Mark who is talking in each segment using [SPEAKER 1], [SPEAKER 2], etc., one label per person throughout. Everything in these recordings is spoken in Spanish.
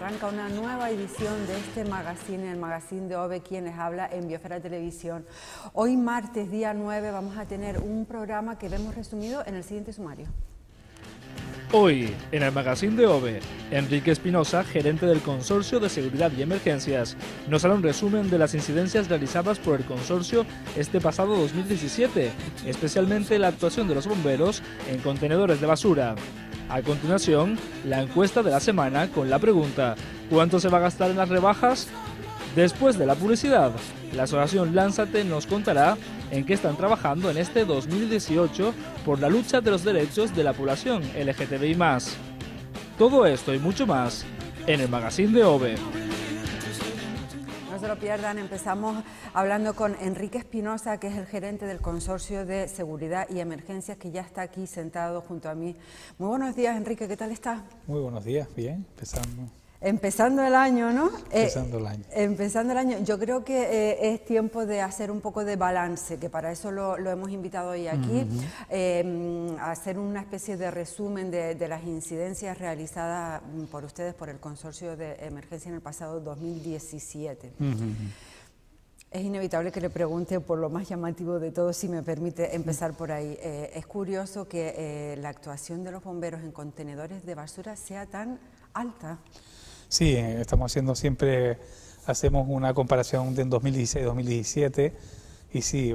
[SPEAKER 1] Arranca una nueva edición de este magazine, el magazine de OVE, quienes habla en Biosfera Televisión. Hoy martes, día 9, vamos a tener un programa que vemos resumido en el siguiente sumario.
[SPEAKER 2] Hoy, en el magazine de OVE, Enrique Espinosa, gerente del Consorcio de Seguridad y Emergencias, nos hará un resumen de las incidencias realizadas por el consorcio este pasado 2017, especialmente la actuación de los bomberos en contenedores de basura. A continuación, la encuesta de la semana con la pregunta ¿Cuánto se va a gastar en las rebajas? Después de la publicidad, la asociación Lánzate nos contará en qué están trabajando en este 2018 por la lucha de los derechos de la población LGTBI+. Todo esto y mucho más en el magazine de OVE.
[SPEAKER 1] No se lo pierdan, empezamos hablando con Enrique Espinosa, que es el gerente del Consorcio de Seguridad y Emergencias, que ya está aquí sentado junto a mí. Muy buenos días, Enrique, ¿qué tal está?
[SPEAKER 3] Muy buenos días, bien, empezando.
[SPEAKER 1] Empezando el año, ¿no?
[SPEAKER 3] Empezando el año.
[SPEAKER 1] Eh, empezando el año. Yo creo que eh, es tiempo de hacer un poco de balance, que para eso lo, hemos invitado hoy aquí, eh, a hacer una especie de resumen de, las incidencias realizadas por ustedes por el Consorcio de Emergencia en el pasado 2017. Es inevitable que le pregunte por lo más llamativo de todo, si me permite empezar por ahí. es curioso que la actuación de los bomberos en contenedores de basura sea tan alta.
[SPEAKER 3] Sí, estamos haciendo siempre, hacemos una comparación de 2016-2017 y sí,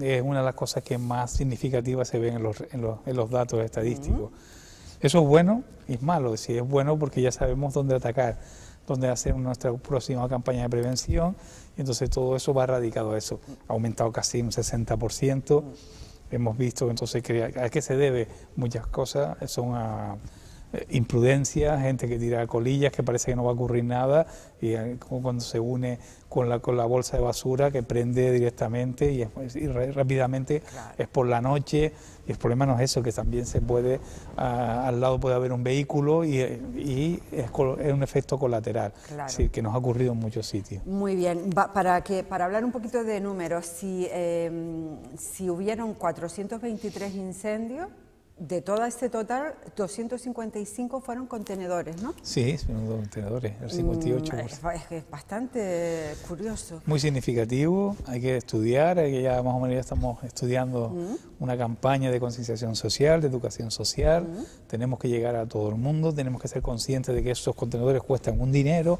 [SPEAKER 3] es una de las cosas que más significativas se ven en los, en los, datos estadísticos. Eso es bueno y es malo, sí, es bueno porque ya sabemos dónde atacar, dónde hacer nuestra próxima campaña de prevención y entonces todo eso va radicado a eso. Ha aumentado casi un 60%. Hemos visto entonces que a qué se debe muchas cosas, son a imprudencia, gente que tira colillas, que parece que no va a ocurrir nada, y eh, cuando se une con la, con la bolsa de basura que prende directamente y, rápidamente es por la noche, y el problema no es eso, que también se puede, al lado puede haber un vehículo y, es, un efecto colateral, que nos ha ocurrido en muchos sitios.
[SPEAKER 1] Muy bien, para, que, para hablar un poquito de números, si, em, si hubieron 423 incendios, de todo este total, 255 fueron contenedores, ¿no?
[SPEAKER 3] Sí, fueron contenedores, el 58%.
[SPEAKER 1] Mm, es, bastante curioso.
[SPEAKER 3] Muy significativo, hay que estudiar, hay que ya más o menos ya estamos estudiando mm. una campaña de concienciación social, de educación social, mm. tenemos que llegar a todo el mundo, tenemos que ser conscientes de que estos contenedores cuestan un dinero,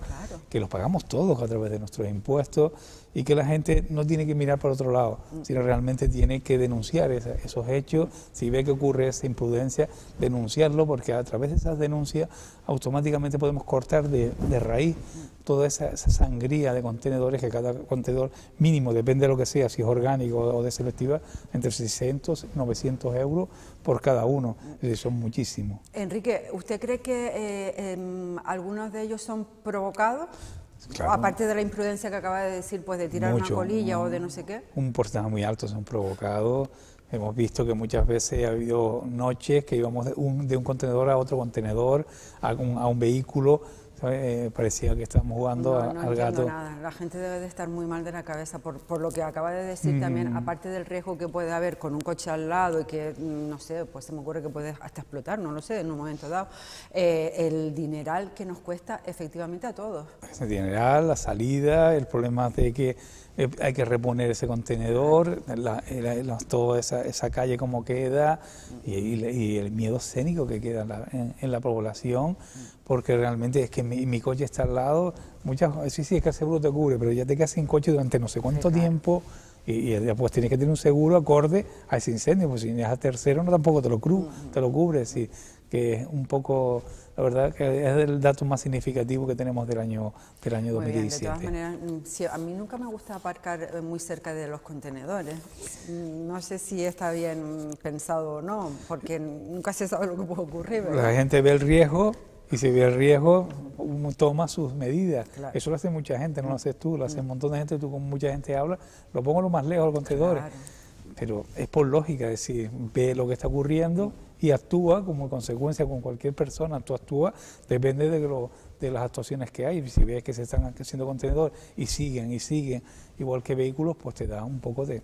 [SPEAKER 3] que los pagamos todos a través de nuestros impuestos y que la gente no tiene que mirar por otro lado, sino realmente tiene que denunciar esos hechos, si ve que ocurre esa imprudencia, denunciarlo, porque a través de esas denuncias automáticamente podemos cortar de, raíz toda esa, sangría de contenedores que cada contenedor mínimo, depende de lo que sea, si es orgánico o de selectiva, entre 600 y 900 euros por cada uno, son muchísimos.
[SPEAKER 1] Enrique, ¿usted cree que eh, em, algunos de ellos son provocados? Aparte de la imprudencia que acaba de decir, pues de tirar una colilla o de no sé qué.
[SPEAKER 3] Un porcentaje muy alto se han provocado. Hemos visto que muchas veces ha habido noches que íbamos de un, de un contenedor a otro contenedor, a un, a un vehículo eh, parecía que estábamos jugando al gato.
[SPEAKER 1] Nada. La gente debe de estar muy mal de la cabeza por, por lo que acaba de decir también, mm. aparte del riesgo que puede haber con un coche al lado y que, mm, no sé, pues se me ocurre que puede hasta explotar, no lo sé, en un momento dado, eh, el dineral que nos cuesta efectivamente a todos.
[SPEAKER 3] El dineral, la salida, el problema de que eh, hay que reponer ese contenedor, toda esa, calle como queda y, el miedo escénico que queda en la, población, porque realmente es que mi, coche está al lado, muchas sí, sí, es que el seguro te cubre, pero ya te quedas sin coche durante no sé cuánto tiempo y, después tienes que tener un seguro acorde a ese incendio, pues si es a tercero no tampoco te lo, cru, te lo cubre, sí, que es un poco la verdad que es el dato más significativo que tenemos del año del año 2017. de
[SPEAKER 1] todas maneras, mm, a mí nunca me gusta aparcar eh, muy cerca de los contenedores. Mm, no sé si está bien pensado o no, porque nunca se sabe lo que puede ocurrir.
[SPEAKER 3] La gente ve el riesgo y si ve el riesgo, toma sus medidas. Eso lo hace mucha gente, no lo haces tú, lo hace un montón de gente, tú con mucha gente hablas, lo pongo lo más lejos los contenedores. Pero es por lógica, es decir, ve lo que está ocurriendo y actúa como consecuencia con cualquier persona, tú actúas, depende de, lo, de las actuaciones que hay. Si ves que se están haciendo contenedores y siguen y siguen, igual que vehículos, pues te da un poco de,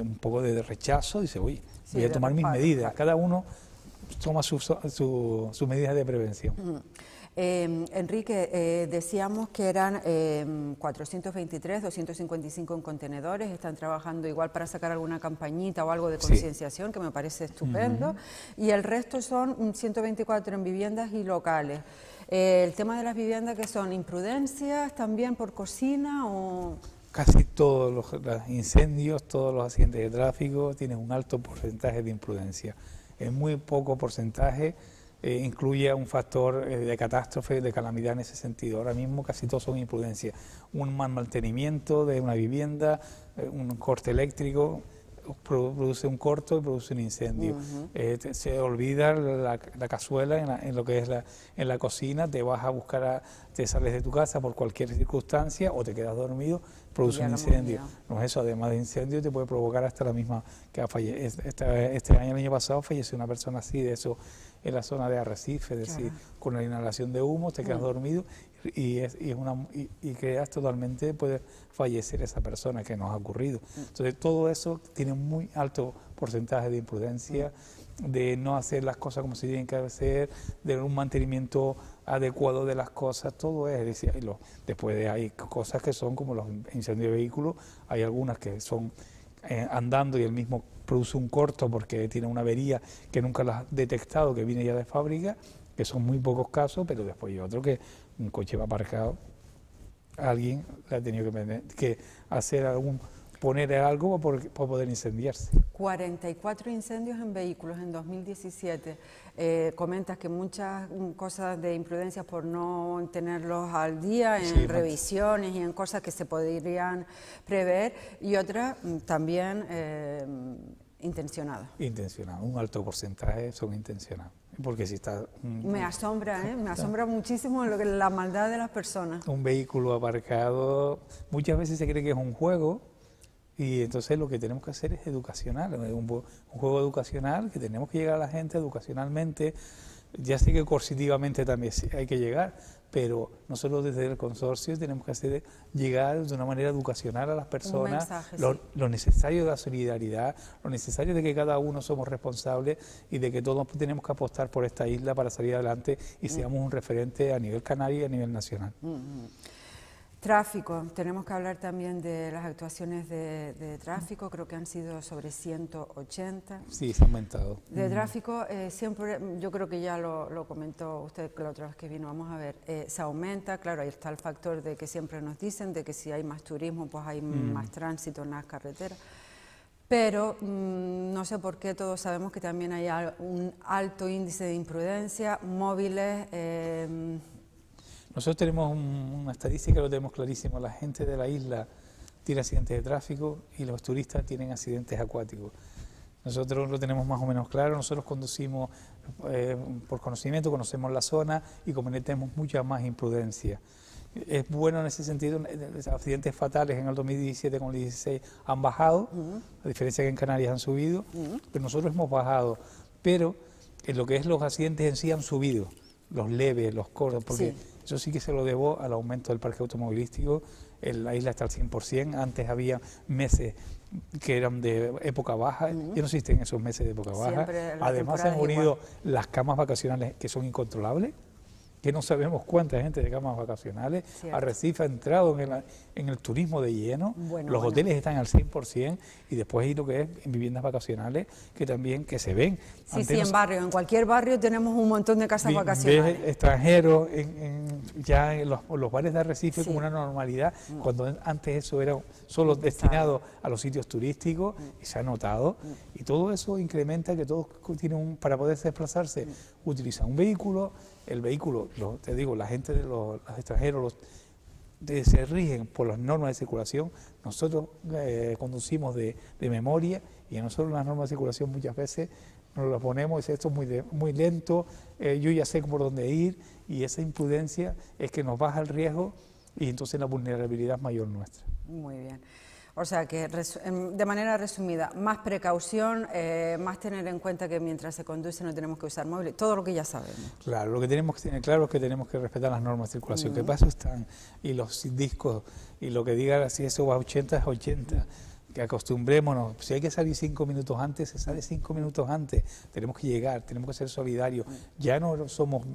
[SPEAKER 3] un poco de rechazo y dice, uy, voy a tomar mis medidas. Cada uno toma sus su, medidas de prevención.
[SPEAKER 1] Eh, Enrique, eh, decíamos que eran 423, 255 en contenedores, están trabajando igual para sacar alguna campañita o algo de concienciación, que me parece estupendo, y el resto son 124 en viviendas y locales. el tema de las viviendas que son imprudencias también por cocina o
[SPEAKER 3] casi todos los, incendios, todos los accidentes de tráfico tienen un alto porcentaje de imprudencia. En muy poco porcentaje eh, incluye un factor eh, de catástrofe, de calamidad en ese sentido. Ahora mismo casi todos son imprudencia. Un mal mantenimiento de una vivienda, eh, un corte eléctrico, produce un corto y produce un incendio. Eh, se olvida la, cazuela en, lo que es la, en la cocina, te vas a buscar, te sales de tu casa por cualquier circunstancia o te quedas dormido, produce un incendio. No es eso, además de incendio te puede provocar hasta la misma que ha fallecido. Este, este, año, el año pasado, falleció una persona así, de eso en la zona de Arrecife, es decir, con la inhalación de humo te quedas dormido y, es, y, una, y, y creas totalmente, puede fallecer esa persona que nos ha ocurrido. Entonces todo eso tiene un muy alto porcentaje de imprudencia, de no hacer las cosas como se tienen que hacer, de un mantenimiento adecuado de las cosas, todo es, decir, después de hay cosas que son como los incendios de vehículos, hay algunas que son eh, andando y el mismo produce un corto porque tiene una avería que nunca lo has detectado, que viene ya de fábrica, que son muy pocos casos, pero después hay otro que un coche va aparcado, alguien le ha tenido que hacer algún poner algo para poder incendiarse.
[SPEAKER 1] 44 incendios en vehículos en 2017. Eh, comentas que muchas cosas de imprudencia por no tenerlos al día en revisiones y en cosas que se podrían prever y otras mm, también eh, intencionadas.
[SPEAKER 3] Intencionadas, un alto porcentaje son intencionados. Porque si está...
[SPEAKER 1] me asombra, ¿eh? me asombra muchísimo lo que, la maldad de las personas.
[SPEAKER 3] Un vehículo aparcado, muchas veces se cree que es un juego y entonces lo que tenemos que hacer es educacional, un, un juego educacional que tenemos que llegar a la gente educacionalmente, ya sé que coercitivamente también hay que llegar, pero nosotros desde el consorcio tenemos que hacer llegar de una manera educacional a las personas lo, necesario de la solidaridad, lo necesario de que cada uno somos responsables y de que todos tenemos que apostar por esta isla para salir adelante y mm. seamos un referente a nivel canario y a nivel nacional. Mm, mm.
[SPEAKER 1] Tráfico, tenemos que hablar también de las actuaciones de, tráfico, creo que han sido sobre 180.
[SPEAKER 3] Sí, se ha aumentado.
[SPEAKER 1] De tráfico, eh, siempre, yo creo que ya lo, comentó usted la otra vez que vino, vamos a ver, eh, se aumenta, claro, ahí está el factor de que siempre nos dicen, de que si hay más turismo, pues hay más tránsito en las carreteras. Pero mm, no sé por qué todos sabemos que también hay un alto índice de imprudencia, móviles, eh,
[SPEAKER 3] nosotros tenemos una estadística, lo tenemos clarísimo, la gente de la isla tiene accidentes de tráfico y los turistas tienen accidentes acuáticos. Nosotros lo tenemos más o menos claro, nosotros conducimos eh, por conocimiento, conocemos la zona y cometemos mucha más imprudencia. Es bueno en ese sentido, los accidentes fatales en el 2017 con el 2016 han bajado, a diferencia que en Canarias han subido, pero nosotros hemos bajado, pero en lo que es los accidentes en sí han subido, los leves, los cortos, porque... Eso sí que se lo debo al aumento del parque automovilístico. En la isla está al 100%. Antes había meses que eran de época baja, ya no existen esos meses de época baja. Además se han unido las camas vacacionales que son incontrolables que no sabemos cuánta gente de camas vacacionales. Arrecife ha entrado en, en, el turismo de lleno, los hoteles están al 100% y después hay lo que es en viviendas vacacionales que también que se ven.
[SPEAKER 1] Sí, sí, en barrio, en cualquier barrio tenemos un montón de casas vacacionales.
[SPEAKER 3] extranjeros en, ya en los, bares de Arrecife con una normalidad, mm. cuando antes eso era solo destinado a los sitios turísticos mm. y se ha notado mm. y todo eso incrementa que todos tienen un, para poder desplazarse utilizan un vehículo, el vehículo, te digo, la gente de los, extranjeros se rigen por las normas de circulación, nosotros eh, conducimos de, memoria y a nosotros las normas de circulación muchas veces nos las ponemos, y esto es muy, muy lento, eh, yo ya sé por dónde ir y esa imprudencia es que nos baja el riesgo y entonces la vulnerabilidad mayor nuestra.
[SPEAKER 1] Muy bien. O sea que, de manera resumida, más precaución, eh, más tener en cuenta que mientras se conduce no tenemos que usar móviles, todo lo que ya sabemos.
[SPEAKER 3] Claro, lo que tenemos que tener claro es que tenemos que respetar las normas de circulación. ¿Qué pasa están? Y los discos, y lo que diga, si eso va a 80 es 80 que acostumbrémonos, si hay que salir cinco minutos antes, se sale cinco minutos antes, tenemos que llegar, tenemos que ser solidarios, ya no somos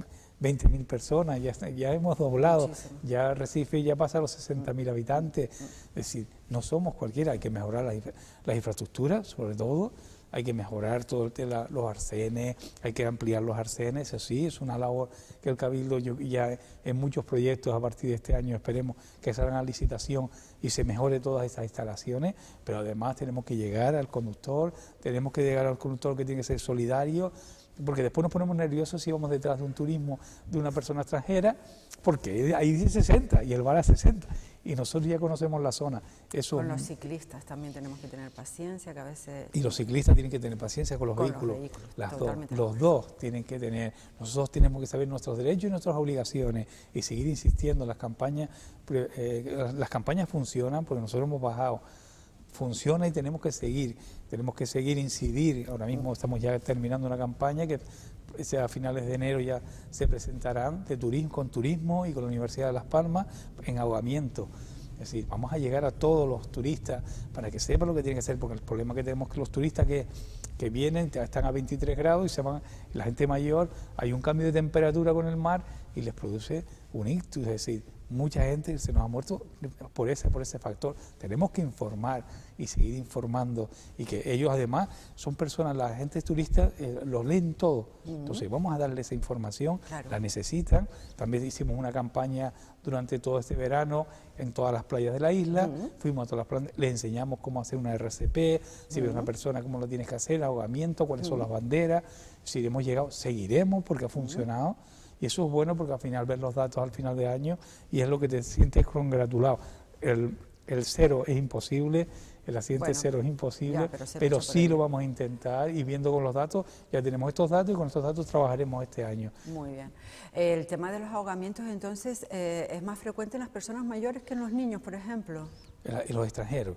[SPEAKER 3] 20.000 personas, ya, ya hemos doblado, ya Recife ya pasa a los 60.000 habitantes, es decir, no somos cualquiera, hay que mejorar las, infraestructuras, sobre todo, hay que mejorar todo el tema, los arcenes, hay que ampliar los arcenes, eso sí, es una labor que el Cabildo ya en muchos proyectos a partir de este año esperemos que salgan a licitación y se mejore todas estas instalaciones, pero además tenemos que llegar al conductor, tenemos que llegar al conductor que tiene que ser solidario, porque después nos ponemos nerviosos si vamos detrás de un turismo de una persona extranjera, porque ahí dice 60 y el bar a 60 y nosotros ya conocemos la zona.
[SPEAKER 1] Eso, con los ciclistas también tenemos que tener paciencia, que a veces...
[SPEAKER 3] Y los ciclistas tienen que tener paciencia con los vehículos. Los, dos, los dos tienen que tener, nosotros tenemos que saber nuestros derechos y nuestras obligaciones y seguir insistiendo. Las campañas, eh, las campañas funcionan porque nosotros hemos bajado funciona y tenemos que seguir, tenemos que seguir incidir. Ahora mismo estamos ya terminando una campaña que a finales de enero ya se presentarán de turismo con turismo y con la Universidad de Las Palmas en ahogamiento. Es decir, vamos a llegar a todos los turistas para que sepan lo que tienen que hacer, porque el problema que tenemos es que los turistas que, que vienen están a 23 grados y se van, la gente mayor, hay un cambio de temperatura con el mar y les produce un ictus, es decir, mucha gente se nos ha muerto por ese, por ese factor. Tenemos que informar y seguir informando y que ellos además son personas, la gente turista eh, los leen todo. Entonces vamos a darle esa información, la necesitan. También hicimos una campaña durante todo este verano en todas las playas de la isla, fuimos a todas las playas, le enseñamos cómo hacer una RCP, si ve una persona cómo lo tienes que hacer, ahogamiento, cuáles son las banderas, si hemos llegado, seguiremos porque ha funcionado. Y eso es bueno porque al final ves los datos al final de año y es lo que te sientes congratulado. El, el cero es imposible, el accidente cero es imposible, pero, sí lo vamos a intentar y viendo con los datos, ya tenemos estos datos y con estos datos trabajaremos este año.
[SPEAKER 1] Muy bien. El tema de los ahogamientos entonces eh, es más frecuente en las personas mayores que en los niños, por ejemplo.
[SPEAKER 3] En los extranjeros.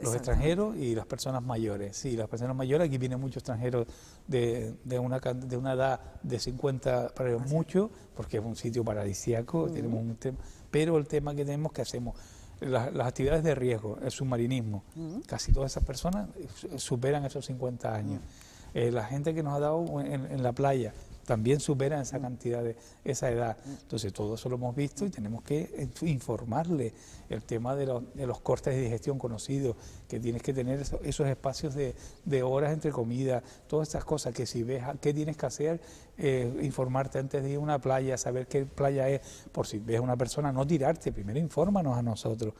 [SPEAKER 3] Los extranjeros y las personas mayores. Sí, las personas mayores, aquí vienen muchos extranjeros de, de, una, de una edad de 50 para mucho, porque es un sitio paradisíaco, tenemos un tema, pero el tema que tenemos que hacemos, las, actividades de riesgo, el submarinismo, casi todas esas personas superan esos 50 años. Eh, la gente que nos ha dado en la playa, también superan esa cantidad de esa edad. Entonces todo eso lo hemos visto y tenemos que informarle el tema de, los cortes de digestión conocidos, que tienes que tener esos, espacios de, horas entre comida, todas estas cosas que si ves qué tienes que hacer, eh, informarte antes de ir a una playa, saber qué playa es, por si ves a una persona, no tirarte, primero infórmanos a nosotros.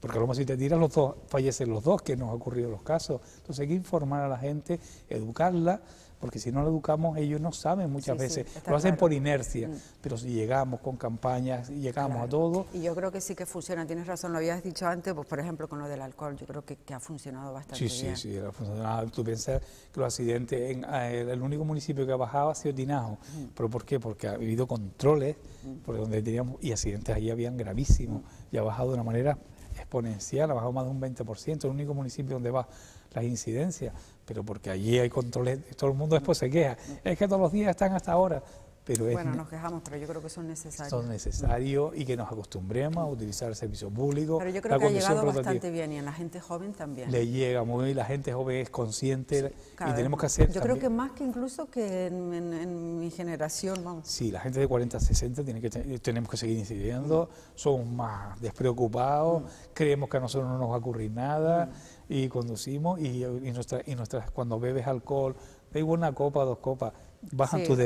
[SPEAKER 3] Porque a lo mejor si te tiras los dos, fallecen los dos, que nos ha ocurrido los casos. Entonces hay que informar a la gente, educarla, porque si no lo educamos ellos no saben muchas veces, lo hacen por inercia, mm. pero si llegamos con campañas y llegamos a todo...
[SPEAKER 1] Y yo creo que sí que funciona, tienes razón, lo habías dicho antes, pues por ejemplo con lo del alcohol, yo creo que, ha funcionado bastante
[SPEAKER 3] bien. Sí, sí, sí, ha funcionado. Tú piensas que los accidentes, en, eh, el único municipio que ha bajado ha sido Tinajo, mm. pero ¿por qué? Porque ha habido controles, mm. por donde teníamos, y accidentes ahí habían gravísimos, y ha bajado de una manera exponencial, ha bajado más de un 20%, el único municipio donde va las incidencias, pero porque allí hay controles, todo el mundo después se queja, es que todos los días están hasta ahora. Pero
[SPEAKER 1] bueno, nos quejamos, pero yo creo que son necesarios.
[SPEAKER 3] Son necesarios y que nos acostumbremos a utilizar el servicio público.
[SPEAKER 1] Pero yo creo que ha llegado bastante bien y en la gente joven también.
[SPEAKER 3] Le llega muy bien, la gente joven es consciente y tenemos que hacer...
[SPEAKER 1] Yo creo que más que incluso que en, mi generación, vamos.
[SPEAKER 3] Sí, la gente de 40 a 60 tiene que, tenemos que seguir incidiendo, somos más despreocupados, mm. creemos que a nosotros no nos va a ocurrir nada. Mm y conducimos y, y, nuestra, y nuestras, cuando bebes alcohol, bebo una copa, dos copas, bajan tus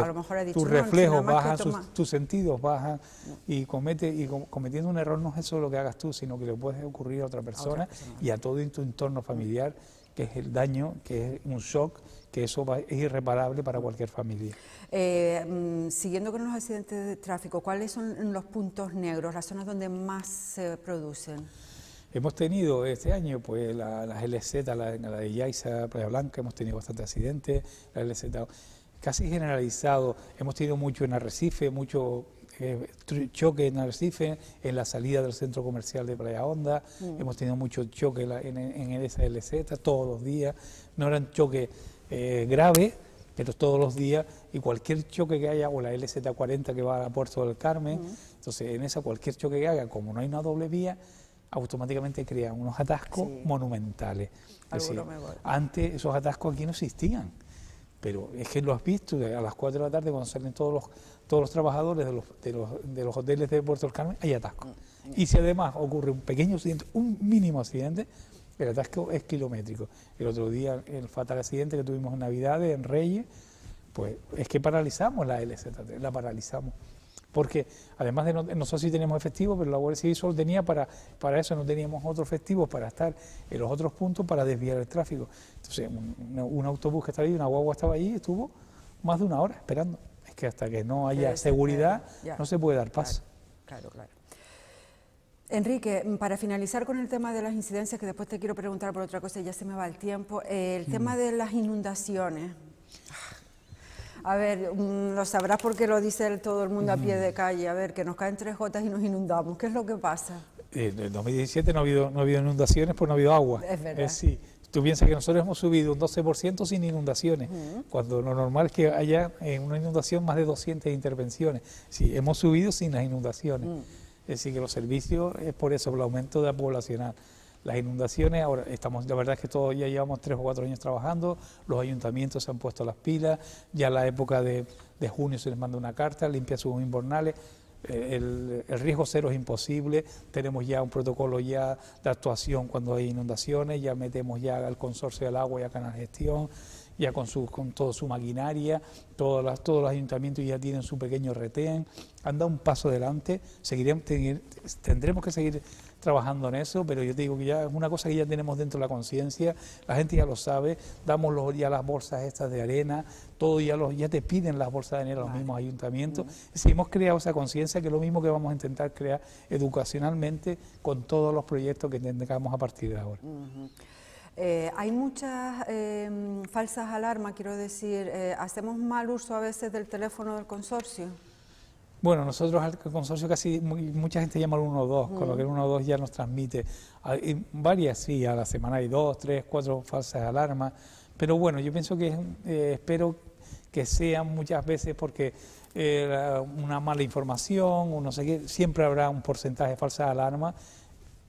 [SPEAKER 3] tu reflejos, bajan tus sentidos, bajan y comete y cometiendo un error no es eso lo que hagas tú, sino que le puede ocurrir a otra persona, y a todo tu entorno familiar, que es el daño, que es un shock, que eso es irreparable para cualquier familia.
[SPEAKER 1] Eh, mm, siguiendo con los accidentes de tráfico, ¿cuáles son los puntos negros, las zonas donde más se producen?
[SPEAKER 3] Hemos tenido este año pues las LZ, la, de Yaiza, Playa Blanca, hemos tenido bastantes accidentes, la LZ casi generalizado, hemos tenido mucho en Arrecife, mucho eh, choque en Arrecife, en la salida del centro comercial de Playa Honda, mm. hemos tenido mucho choque en, en, esa LZ todos los días, no eran choques eh, graves, pero todos los días, y cualquier choque que haya, o la LZ40 que va a Puerto del Carmen, mm. entonces en esa cualquier choque que haya, como no hay una doble vía, automáticamente crean unos atascos monumentales. antes esos atascos aquí no existían. Pero es que lo has visto a las 4 de la tarde cuando salen todos los, todos los trabajadores de los, de, los, de los hoteles de Puerto del Carmen, hay atasco. Mm, y si además ocurre un pequeño accidente, un mínimo accidente, el atasco es kilométrico. El otro día, el fatal accidente que tuvimos en Navidad en Reyes, pues es que paralizamos la LZT, la paralizamos. Porque además de no, nosotros sí tenemos efectivos, pero la Guardia Civil solo tenía para, para eso, no teníamos otros efectivos para estar en los otros puntos para desviar el tráfico. Entonces, un, autobús que estaba ahí, una guagua estaba ahí, estuvo más de una hora esperando. Es que hasta que no haya seguridad no se puede dar paso.
[SPEAKER 1] Claro, claro. Enrique, para finalizar con el tema de las incidencias, que después te quiero preguntar por otra cosa, ya se me va el tiempo, eh, el tema de las inundaciones. A ver, mm, lo sabrás porque lo dice todo el mundo a pie de calle. A ver, que nos caen tres gotas y nos inundamos. ¿Qué es lo que pasa?
[SPEAKER 3] En el 2017 no ha habido, no ha habido inundaciones, pues no ha habido agua.
[SPEAKER 1] Es verdad.
[SPEAKER 3] sí. Tú piensas que nosotros hemos subido un 12% sin inundaciones, cuando lo normal es que haya en una inundación más de 200 intervenciones. Sí, hemos subido sin las inundaciones. Es decir, que los servicios es por eso, por el aumento de la poblacional. Las inundaciones, ahora estamos, la verdad es que todos ya llevamos tres o cuatro años trabajando, los ayuntamientos se han puesto las pilas, ya en la época de, junio se les manda una carta, limpia sus invernales, eh, el, riesgo cero es imposible, tenemos ya un protocolo ya de actuación cuando hay inundaciones, ya metemos ya al consorcio del agua y a Canal Gestión, ya con, su, con toda su maquinaria, todos los, todos los ayuntamientos ya tienen su pequeño retén, han dado un paso adelante, seguiremos, tendremos que seguir trabajando en eso, pero yo te digo que ya es una cosa que ya tenemos dentro de la conciencia, la gente ya lo sabe, damos los, ya las bolsas estas de arena, todo ya, los, ya te piden las bolsas de arena los mismos ayuntamientos. Si hemos creado esa conciencia, que es lo mismo que vamos a intentar crear educacionalmente con todos los proyectos que tengamos a partir de ahora.
[SPEAKER 1] Eh, hay muchas em, falsas alarmas, quiero decir, eh, ¿hacemos mal uso a veces del teléfono del consorcio?
[SPEAKER 3] Bueno, nosotros al consorcio casi mucha gente llama al 112, con lo que el 112 ya nos transmite. Hay varias sí, a la semana hay dos, tres, cuatro falsas alarmas, pero bueno, yo pienso que eh, espero que sean muchas veces porque eh, una mala información o no sé qué, siempre habrá un porcentaje de falsas alarmas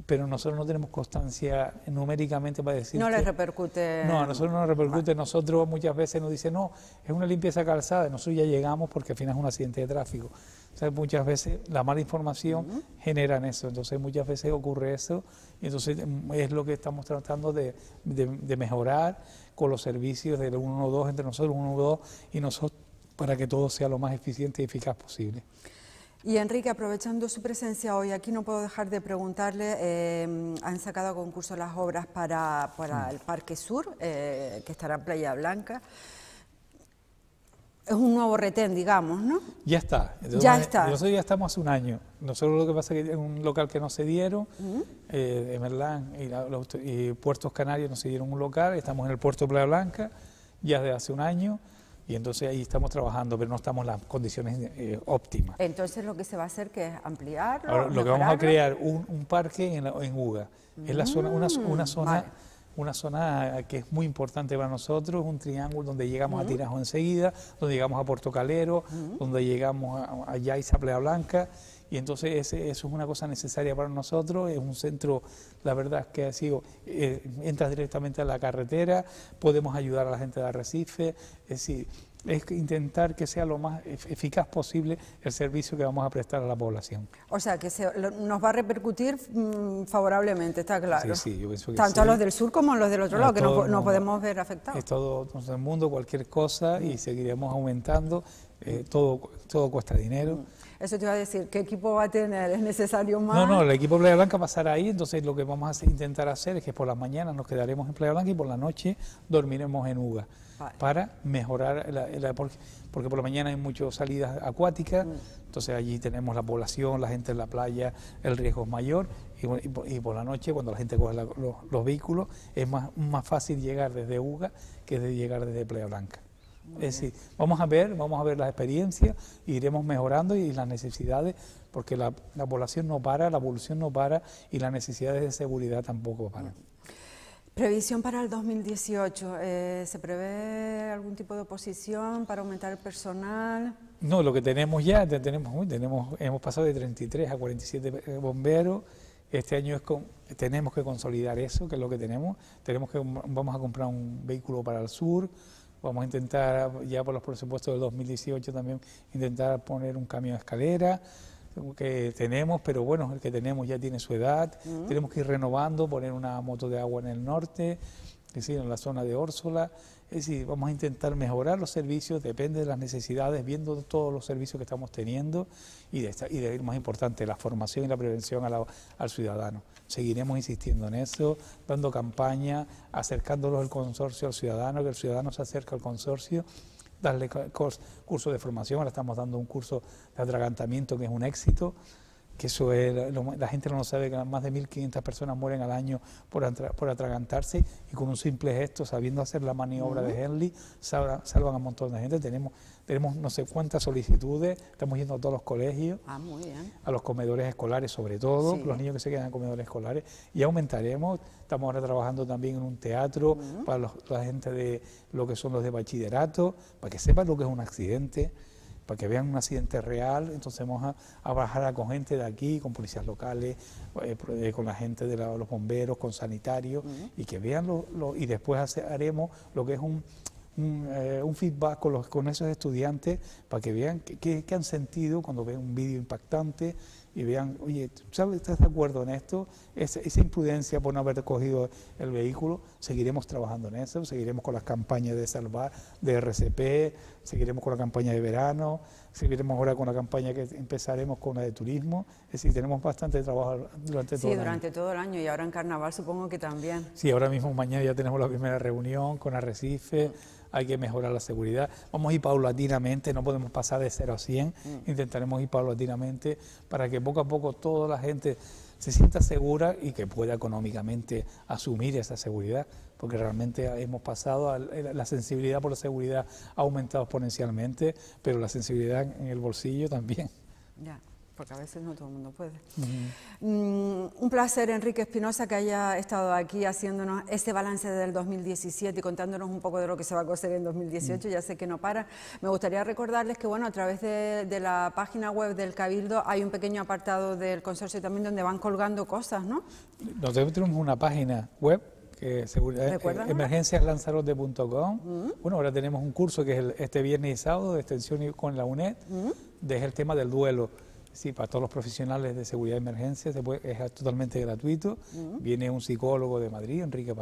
[SPEAKER 3] pero nosotros no tenemos constancia numéricamente para decir.
[SPEAKER 1] No le repercute.
[SPEAKER 3] No, a nosotros no nos repercute. Nosotros muchas veces nos dicen, no, es una limpieza calzada. Nosotros ya llegamos porque al final es un accidente de tráfico. Sea, muchas veces la mala información genera eso. Entonces, muchas veces ocurre eso. Y entonces, mm, es lo que estamos tratando de, de, mejorar con los servicios del 112 entre nosotros, 112 y nosotros, para que todo sea lo más eficiente y eficaz posible.
[SPEAKER 1] Y Enrique, aprovechando su presencia hoy aquí, no puedo dejar de preguntarle, eh, han sacado a concurso las obras para, para el Parque Sur, eh, que estará en Playa Blanca. Es un nuevo retén, digamos, ¿no?
[SPEAKER 3] Ya está.
[SPEAKER 1] ya está.
[SPEAKER 3] Nosotros ya estamos hace un año. Nosotros lo que pasa es que es un local que no se dieron, eh, Emerlán y, y Puertos Canarios nos dieron un local, estamos en el puerto de Playa Blanca ya desde hace un año y entonces ahí estamos trabajando, pero no estamos en las condiciones eh, óptimas.
[SPEAKER 1] Entonces lo que se va a hacer que es ampliarlo.
[SPEAKER 3] lo que vamos a crear un, parque en, en UGA. Es la zona, una, una mm, zona, una zona que es muy importante para nosotros, un triángulo donde llegamos a Tirajo enseguida, donde llegamos a Puerto Calero, donde llegamos a, a Yaiza, Playa Blanca. Y entonces ese, eso es una cosa necesaria para nosotros, es un centro, la verdad es que ha sido, eh, entras directamente a la carretera, podemos ayudar a la gente de Arrecife, es decir, es intentar que sea lo más eficaz posible el servicio que vamos a prestar a la población.
[SPEAKER 1] O sea, que nos va a repercutir mm, favorablemente, está claro.
[SPEAKER 3] Sí, sí, yo pienso que
[SPEAKER 1] Tanto a los del sur como a los del otro lado, que no, podemos ver afectados.
[SPEAKER 3] Es todo, todo el mundo, cualquier cosa, y seguiremos aumentando, eh, todo, todo cuesta dinero. Mm.
[SPEAKER 1] Eso te iba a decir, ¿qué equipo va a tener? ¿Es necesario más?
[SPEAKER 3] No, no, el equipo Playa Blanca pasará ahí, entonces lo que vamos a intentar hacer es que por las mañanas nos quedaremos en Playa Blanca y por la noche dormiremos en UGA para mejorar, la, porque, por la mañana hay muchas salidas acuáticas, mm. entonces allí tenemos la población, la gente en la playa, el riesgo es mayor y, por la noche cuando la gente coge los, vehículos es más, más fácil llegar desde UGA que de llegar desde Playa Blanca es decir, vamos a ver, vamos a ver las experiencias, iremos mejorando y las necesidades, porque la, población no para, la evolución no para y las necesidades de seguridad tampoco paran.
[SPEAKER 1] Previsión para el 2018, eh, ¿se prevé algún tipo de oposición para aumentar el personal?
[SPEAKER 3] No, lo que tenemos ya, tenemos, tenemos hemos pasado de 33 a 47 eh, bomberos, este año es con, tenemos que consolidar eso, que es lo que tenemos, tenemos que vamos a comprar un vehículo para el sur, Vamos a intentar, ya por los presupuestos del 2018 también, intentar poner un camión de escalera que tenemos, pero bueno, el que tenemos ya tiene su edad. Tenemos que ir renovando, poner una moto de agua en el norte, es decir, en la zona de Órsula. Es decir, vamos a intentar mejorar los servicios, depende de las necesidades, viendo todos los servicios que estamos teniendo y de, y de más importante, la formación y la prevención al ciudadano. Seguiremos insistiendo en eso, dando campaña, acercándolos al consorcio al ciudadano, que el ciudadano se acerque al consorcio darle curso de formación, ahora estamos dando un curso de atragantamiento que es un éxito, que eso es, la gente no lo sabe, que más de 1.500 personas mueren al año por, por atragantarse y con un simple gesto, sabiendo hacer la maniobra de Henley, salvan, a un montón de gente. Tenemos, tenemos no sé cuántas solicitudes, estamos yendo a todos los colegios,
[SPEAKER 1] ah,
[SPEAKER 3] a los comedores escolares sobre todo, los niños que se quedan en comedores escolares, y aumentaremos, estamos ahora trabajando también en un teatro para la gente de lo que son los de bachillerato, para que sepan lo que es un accidente para que vean un accidente real. Entonces vamos a, a bajar con gente de aquí, con policías locales, eh, eh, con la gente de los bomberos, con sanitarios, y que vean lo, y después haremos lo que es un, un, eh, feedback con, los, con esos estudiantes para que vean qué han sentido cuando ven un vídeo impactante y vean, oye, ¿sabes, ¿estás de acuerdo en esto? Esa, esa, imprudencia por no haber cogido el vehículo, seguiremos trabajando en eso, seguiremos con las campañas de salvar, de RCP, seguiremos con la campaña de verano, seguiremos ahora con la campaña que empezaremos con la de turismo, es decir, tenemos bastante trabajo durante todo
[SPEAKER 1] el año. Sí, durante todo el año y ahora en carnaval supongo que también.
[SPEAKER 3] Sí, ahora mismo mañana ya tenemos la primera reunión con Arrecife hay que mejorar la seguridad. Vamos a ir paulatinamente, no podemos pasar de 0 a 100, mm. intentaremos ir paulatinamente para que poco a poco toda la gente se sienta segura y que pueda económicamente asumir esa seguridad, porque realmente hemos pasado, la sensibilidad por la seguridad ha aumentado exponencialmente, pero la sensibilidad en el bolsillo también.
[SPEAKER 1] Ya porque a veces no todo el mundo puede. Mm, un placer, Enrique Espinosa, que haya estado aquí haciéndonos este balance del 2017 y contándonos un poco de lo que se va a coser en 2018. Ya sé que no para. Me gustaría recordarles que, bueno, a través de, la página web del Cabildo hay un pequeño apartado del consorcio también donde van colgando cosas, ¿no?
[SPEAKER 3] Nosotros tenemos una página web que seguridad, emergenciaslanzarote.com. Bueno, ahora tenemos un curso que es este viernes y sábado de extensión con la UNED, de el tema del duelo Sí, para todos los profesionales de seguridad de emergencia es totalmente gratuito. Viene un psicólogo de Madrid, Enrique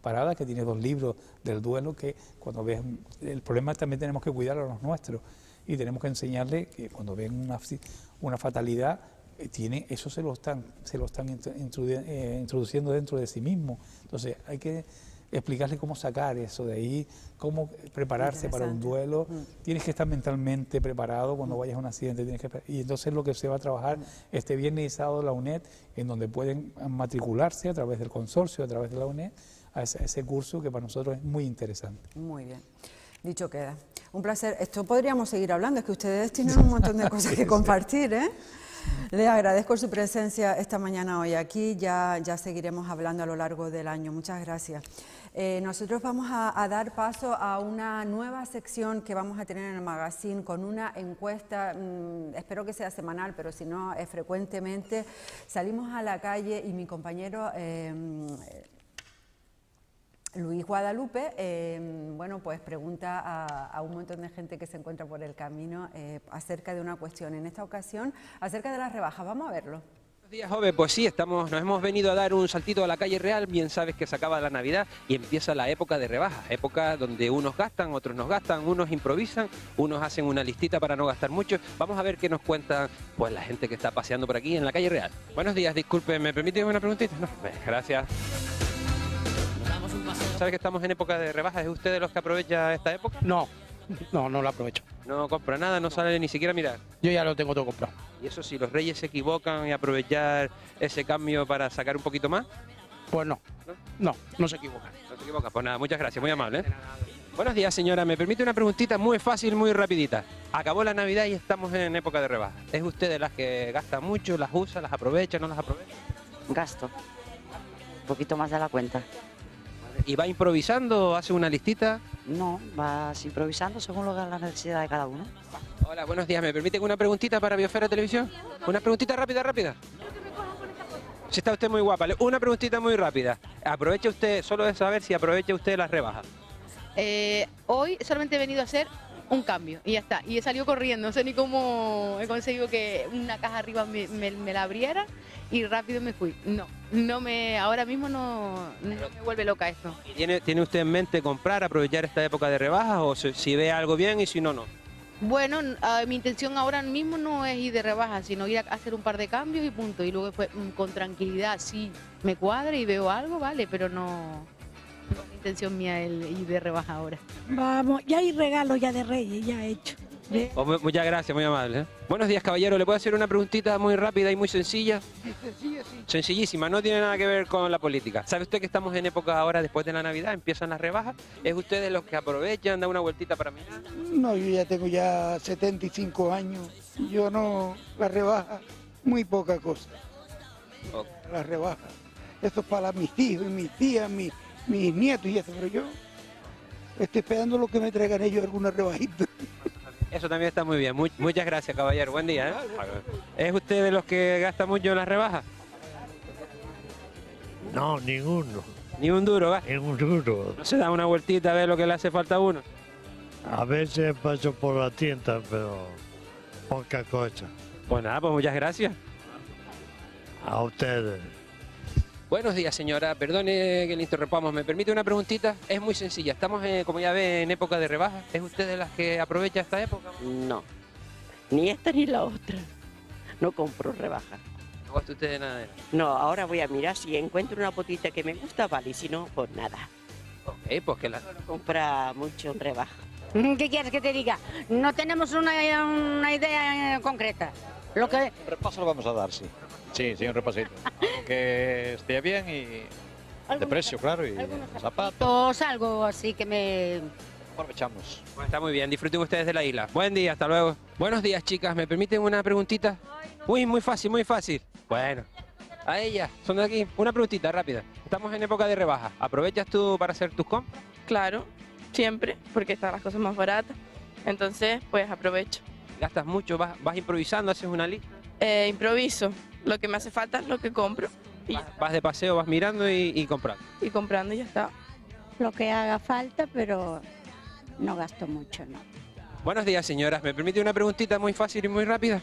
[SPEAKER 3] Parada, que tiene dos libros del duelo que cuando ves el problema también tenemos que cuidar a los nuestros y tenemos que enseñarle que cuando ven una, una fatalidad eh, tiene eso se lo están se lo están eh, introduciendo dentro de sí mismo. Entonces hay que explicarle cómo sacar eso de ahí, cómo prepararse para un duelo. Mm. Tienes que estar mentalmente preparado cuando mm. vayas a un accidente. Tienes que, y entonces lo que se va a trabajar mm. este viernes y sábado la UNED, en donde pueden matricularse a través del consorcio, a través de la UNED, a ese, curso que para nosotros es muy interesante.
[SPEAKER 1] Muy bien. Dicho queda. Un placer. Esto podríamos seguir hablando, es que ustedes tienen un montón de cosas que compartir, ¿eh? Le agradezco su presencia esta mañana hoy aquí, ya, ya seguiremos hablando a lo largo del año. Muchas gracias. Eh, nosotros vamos a, dar paso a una nueva sección que vamos a tener en el magazine con una encuesta, mm, espero que sea semanal, pero si no, es frecuentemente. Salimos a la calle y mi compañero... Em, Luis Guadalupe, em, bueno, pues pregunta a, un montón de gente que se encuentra por el camino eh, acerca de una cuestión, en esta ocasión acerca de las rebajas. Vamos a verlo.
[SPEAKER 4] Buenos días, joven. Pues sí, estamos, nos hemos venido a dar un saltito a la calle real. Bien sabes que se acaba la Navidad y empieza la época de rebajas. Época donde unos gastan, otros nos gastan, unos improvisan, unos hacen una listita para no gastar mucho. Vamos a ver qué nos cuenta pues la gente que está paseando por aquí en la calle real. Buenos días, disculpe, ¿me permite una preguntita? Pues, gracias. ¿Sabe que estamos en época de rebajas? ¿Es usted de los que aprovecha esta época?
[SPEAKER 5] No, no, no lo aprovecho.
[SPEAKER 4] No compra nada, no sale ni siquiera a mirar.
[SPEAKER 5] Yo ya lo tengo todo comprado.
[SPEAKER 4] ¿Y eso si los reyes se equivocan y aprovechar ese cambio para sacar un poquito más?
[SPEAKER 5] Pues no, no, no, se equivocan.
[SPEAKER 4] No se equivocan, pues nada, muchas gracias, muy amable. ¿eh? Buenos días, señora. Me permite una preguntita muy fácil, muy rapidita. Acabó la Navidad y estamos en época de rebajas. ¿Es usted de las que gasta mucho, las usa, las aprovecha, no las aprovecha?
[SPEAKER 6] Gasto. Un poquito más de la cuenta.
[SPEAKER 4] ¿Y va improvisando, hace una listita?
[SPEAKER 6] No, vas improvisando según lo que la necesidad de cada uno.
[SPEAKER 4] Hola, buenos días. ¿Me permiten una preguntita para Biosfera Televisión? Una preguntita rápida, rápida. Si está usted muy guapa. Una preguntita muy rápida. ¿Aprovecha usted, solo de saber si aprovecha usted las rebajas?
[SPEAKER 7] eh, hoy solamente he venido a hacer un cambio y ya está. Y he salido corriendo, no sé ni cómo he conseguido que una caja arriba me, me- me la abriera y rápido me fui. No, no me, ahora mismo no, no me vuelve loca esto.
[SPEAKER 4] ¿Y ¿Tiene, ¿Tiene usted en mente comprar, aprovechar esta época de rebajas o si, si ve algo bien y si no, no?
[SPEAKER 7] Bueno, ah, mi intención ahora mismo no es ir de rebaja, sino ir a hacer un par de cambios y punto. Y luego después, mm, con tranquilidad, si me cuadra y veo algo, vale, pero no, intención mía el ir de rebaja ahora.
[SPEAKER 8] Vamos, ya hay regalo ya de Reyes, ya hecho.
[SPEAKER 4] Oh, mu- muchas gracias, muy amable. ¿eh? Buenos días, caballero. ¿Le puedo hacer una preguntita muy rápida y muy sencilla? Sencillísima, no tiene nada que ver con la política. ¿Sabe usted que estamos en época ahora, después de la Navidad, empiezan las rebajas? ¿Es usted de los que aprovechan, da una vueltita para mirar?
[SPEAKER 9] No, yo ya tengo ya 75 años. Yo no, la rebaja, muy poca cosa.
[SPEAKER 4] Ok.
[SPEAKER 9] La rebaja. Esto es para mis hijos, y mis tías, mis, mis nietos y eso, pero yo estoy esperando lo que me traigan ellos alguna rebajita.
[SPEAKER 4] Eso también está muy bien. Mu- muchas gracias, caballero. Buen día. ¿eh? ¿Es usted de los que gasta mucho en las rebajas?
[SPEAKER 10] No, ninguno,
[SPEAKER 4] Ni un duro, ¿va?
[SPEAKER 10] ningún duro.
[SPEAKER 4] ¿No se da una vueltita a ver lo que le hace falta a uno?
[SPEAKER 10] A veces paso por la tienda, pero poca cosa.
[SPEAKER 4] Pues nada, pues muchas gracias.
[SPEAKER 10] A ustedes.
[SPEAKER 4] Buenos días, señora. Perdone que le interrumpamos. ¿Me permite una preguntita? Es muy sencilla. Estamos, eh, como ya ve, en época de rebajas. ¿Es usted de las que aprovecha esta época?
[SPEAKER 11] No, ni esta ni la otra. No compro rebaja.
[SPEAKER 4] ¿No gasta usted de nada de eso?
[SPEAKER 11] No, ahora voy a mirar si encuentro una botita que me gusta, vale, y si no, pues nada.
[SPEAKER 4] Ok, pues que la...
[SPEAKER 11] Compra mucho en rebaja.
[SPEAKER 8] ¿Qué quieres que te diga? No tenemos una, una idea eh, concreta. Lo que
[SPEAKER 12] Un repaso lo vamos a dar, sí. Sí, sí, un repasito. Algo que esté bien y de precio, claro, y zapatos.
[SPEAKER 8] Tos, algo así que me...
[SPEAKER 12] Aprovechamos.
[SPEAKER 4] Bueno, está muy bien. Disfruten ustedes de la isla. Buen día, hasta luego. Buenos días, chicas. ¿Me permiten una preguntita? Uy, muy fácil, muy fácil. Bueno. A ella, son de aquí. Una preguntita rápida. Estamos en época de rebajas. ¿Aprovechas tú para hacer tus compras?
[SPEAKER 13] Claro, siempre, porque están las cosas más baratas. Entonces, pues aprovecho.
[SPEAKER 4] ¿Gastas mucho? ¿Vas, vas improvisando? ¿Haces una lista?
[SPEAKER 13] Eh, improviso. Lo que me hace falta es lo que compro. Y,
[SPEAKER 4] Vas, vas de paseo, vas mirando y, y comprando.
[SPEAKER 13] y comprando y ya está.
[SPEAKER 8] Lo que haga falta, pero no gasto mucho, ¿no?
[SPEAKER 4] Buenos días, señoras. ¿Me permite una preguntita muy fácil y muy rápida?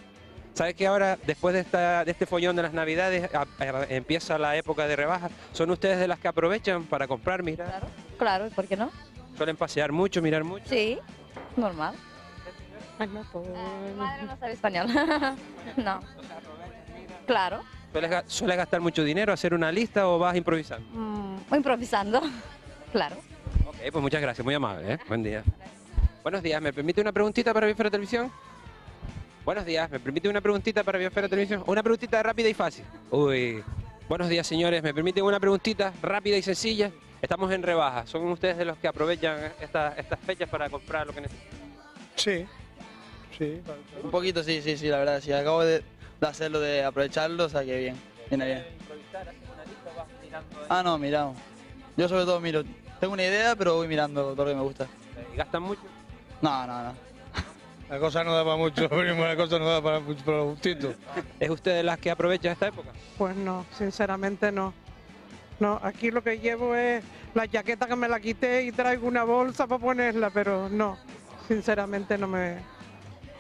[SPEAKER 4] ¿Sabes que ahora, después de, esta, de este follón de las Navidades, a- a- empieza la época de rebajas? ¿Son ustedes de las que aprovechan para comprar, mirar?
[SPEAKER 14] Claro, ¿y por qué no?
[SPEAKER 4] ¿Suelen pasear mucho, mirar mucho?
[SPEAKER 14] Sí, normal. Madre no sabe español. no. Claro,
[SPEAKER 4] ¿Sueles, ga- sueles gastar mucho dinero, hacer una lista o vas improvisando?
[SPEAKER 14] mm, improvisando. claro.
[SPEAKER 4] Ok, pues muchas gracias, muy amable, ¿eh? Buen día. Buenos días, ¿me permite una preguntita para Biosfera Televisión? Buenos días, ¿me permite una preguntita para Biosfera Televisión? Una preguntita rápida y fácil. Uy. Buenos días, señores, ¿me permiten una preguntita rápida y sencilla? Estamos en rebaja. ¿Son ustedes de los que aprovechan esta- estas fechas para comprar lo que necesitan?
[SPEAKER 5] Sí, sí. Un poquito, sí, sí, sí, la verdad. Sí, acabo de, de hacerlo, de aprovecharlo, o sea que bien. Viene bien. Ah, no, miramos. Yo sobre todo miro. Tengo una idea, pero voy mirando todo lo que me gusta.
[SPEAKER 4] ¿Y gastan mucho?
[SPEAKER 5] No, no, no.
[SPEAKER 15] La cosa no da para mucho, primo, la cosa no da para mucho, para los gustitos.
[SPEAKER 4] ¿Es usted de las que aprovecha esta época?
[SPEAKER 16] Pues no, sinceramente no. No, aquí lo que llevo es la chaqueta que me la quité y traigo una bolsa para ponerla, pero no, sinceramente no me...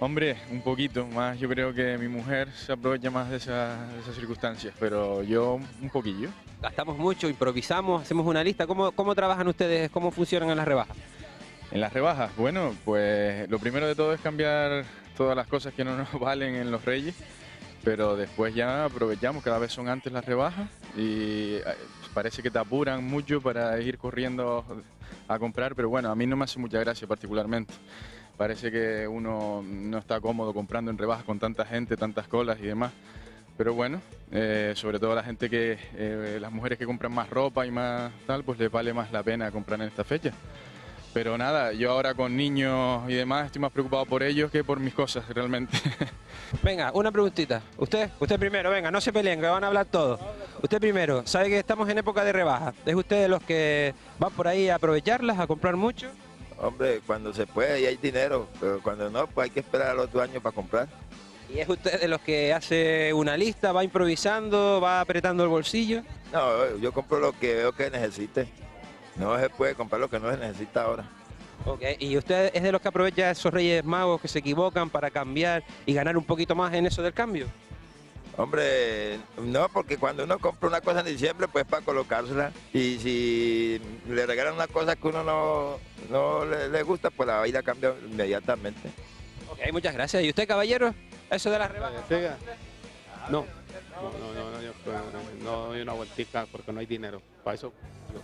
[SPEAKER 17] Hombre, un poquito más. Yo creo que mi mujer se aprovecha más de, esa- de esas circunstancias, pero yo un poquillo.
[SPEAKER 4] Gastamos mucho, improvisamos, hacemos una lista. ¿Cómo, cómo trabajan ustedes? ¿Cómo funcionan en las rebajas?
[SPEAKER 17] En las rebajas, bueno, pues lo primero de todo es cambiar todas las cosas que no nos valen en los Reyes, pero después ya aprovechamos, cada vez son antes las rebajas y eh, parece que te apuran mucho para ir corriendo a comprar, pero bueno, a mí no me hace mucha gracia particularmente. Parece que uno no está cómodo comprando en rebajas con tanta gente, tantas colas y demás. Pero bueno, eh, sobre todo la gente que, eh, las mujeres que compran más ropa y más tal, pues les vale más la pena comprar en esta fecha. Pero nada, yo ahora con niños y demás estoy más preocupado por ellos que por mis cosas realmente.
[SPEAKER 4] Venga, una preguntita. Usted, usted primero, venga, no se peleen, que van a hablar todos. Usted primero, sabe que estamos en época de rebaja. ¿Es usted de los que van por ahí a aprovecharlas, a comprar mucho?
[SPEAKER 18] Hombre, cuando se puede y hay dinero, pero cuando no, pues hay que esperar al otro año para comprar.
[SPEAKER 4] ¿Y es usted de los que hace una lista, va improvisando, va apretando el bolsillo?
[SPEAKER 18] No, yo compro lo que veo que necesite. No se puede comprar lo que no se necesita ahora.
[SPEAKER 4] Ok, ¿Y usted es de los que aprovecha esos Reyes Magos que se equivocan para cambiar y ganar un poquito más en eso del cambio?
[SPEAKER 18] Hombre, no, porque cuando uno compra una cosa en diciembre, pues para colocársela. Y si le regalan una cosa que uno no, no le, le gusta, pues la vida cambia inmediatamente.
[SPEAKER 4] Ok, muchas gracias. ¿Y usted, caballero? ¿Eso de las rebajas?
[SPEAKER 19] No, no, no, no, no, yo, no doy una vueltica porque no hay dinero. Para eso, no,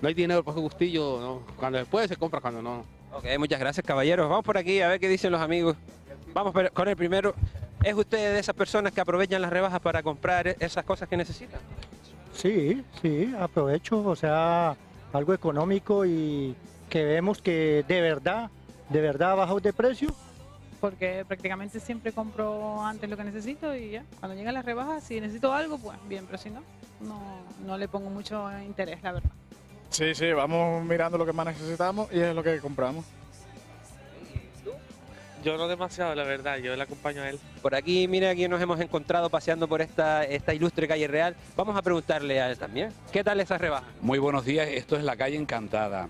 [SPEAKER 19] no hay dinero para ese gustillo, no. Cuando puede se compra, cuando no.
[SPEAKER 4] Ok, muchas gracias, caballeros. Vamos por aquí a ver qué dicen los amigos. Vamos con el primero. ¿Es usted de esas personas que aprovechan las rebajas para comprar esas cosas que necesitan?
[SPEAKER 20] Sí, sí, aprovecho, o sea, algo económico y que vemos que de verdad, de verdad ha bajado de precio.
[SPEAKER 21] porque prácticamente siempre compro antes lo que necesito y ya. Cuando llegan las rebajas, si necesito algo, pues bien, pero si no, no, no le pongo mucho interés, la verdad.
[SPEAKER 22] Sí, sí, vamos mirando lo que más necesitamos y es lo que compramos.
[SPEAKER 23] Yo no demasiado, la verdad, yo le acompaño a él.
[SPEAKER 4] Por aquí, mira, aquí nos hemos encontrado paseando por esta, esta ilustre calle real. Vamos a preguntarle a él también. ¿Qué tal esas rebajas?
[SPEAKER 24] Muy buenos días, esto es la calle Encantada.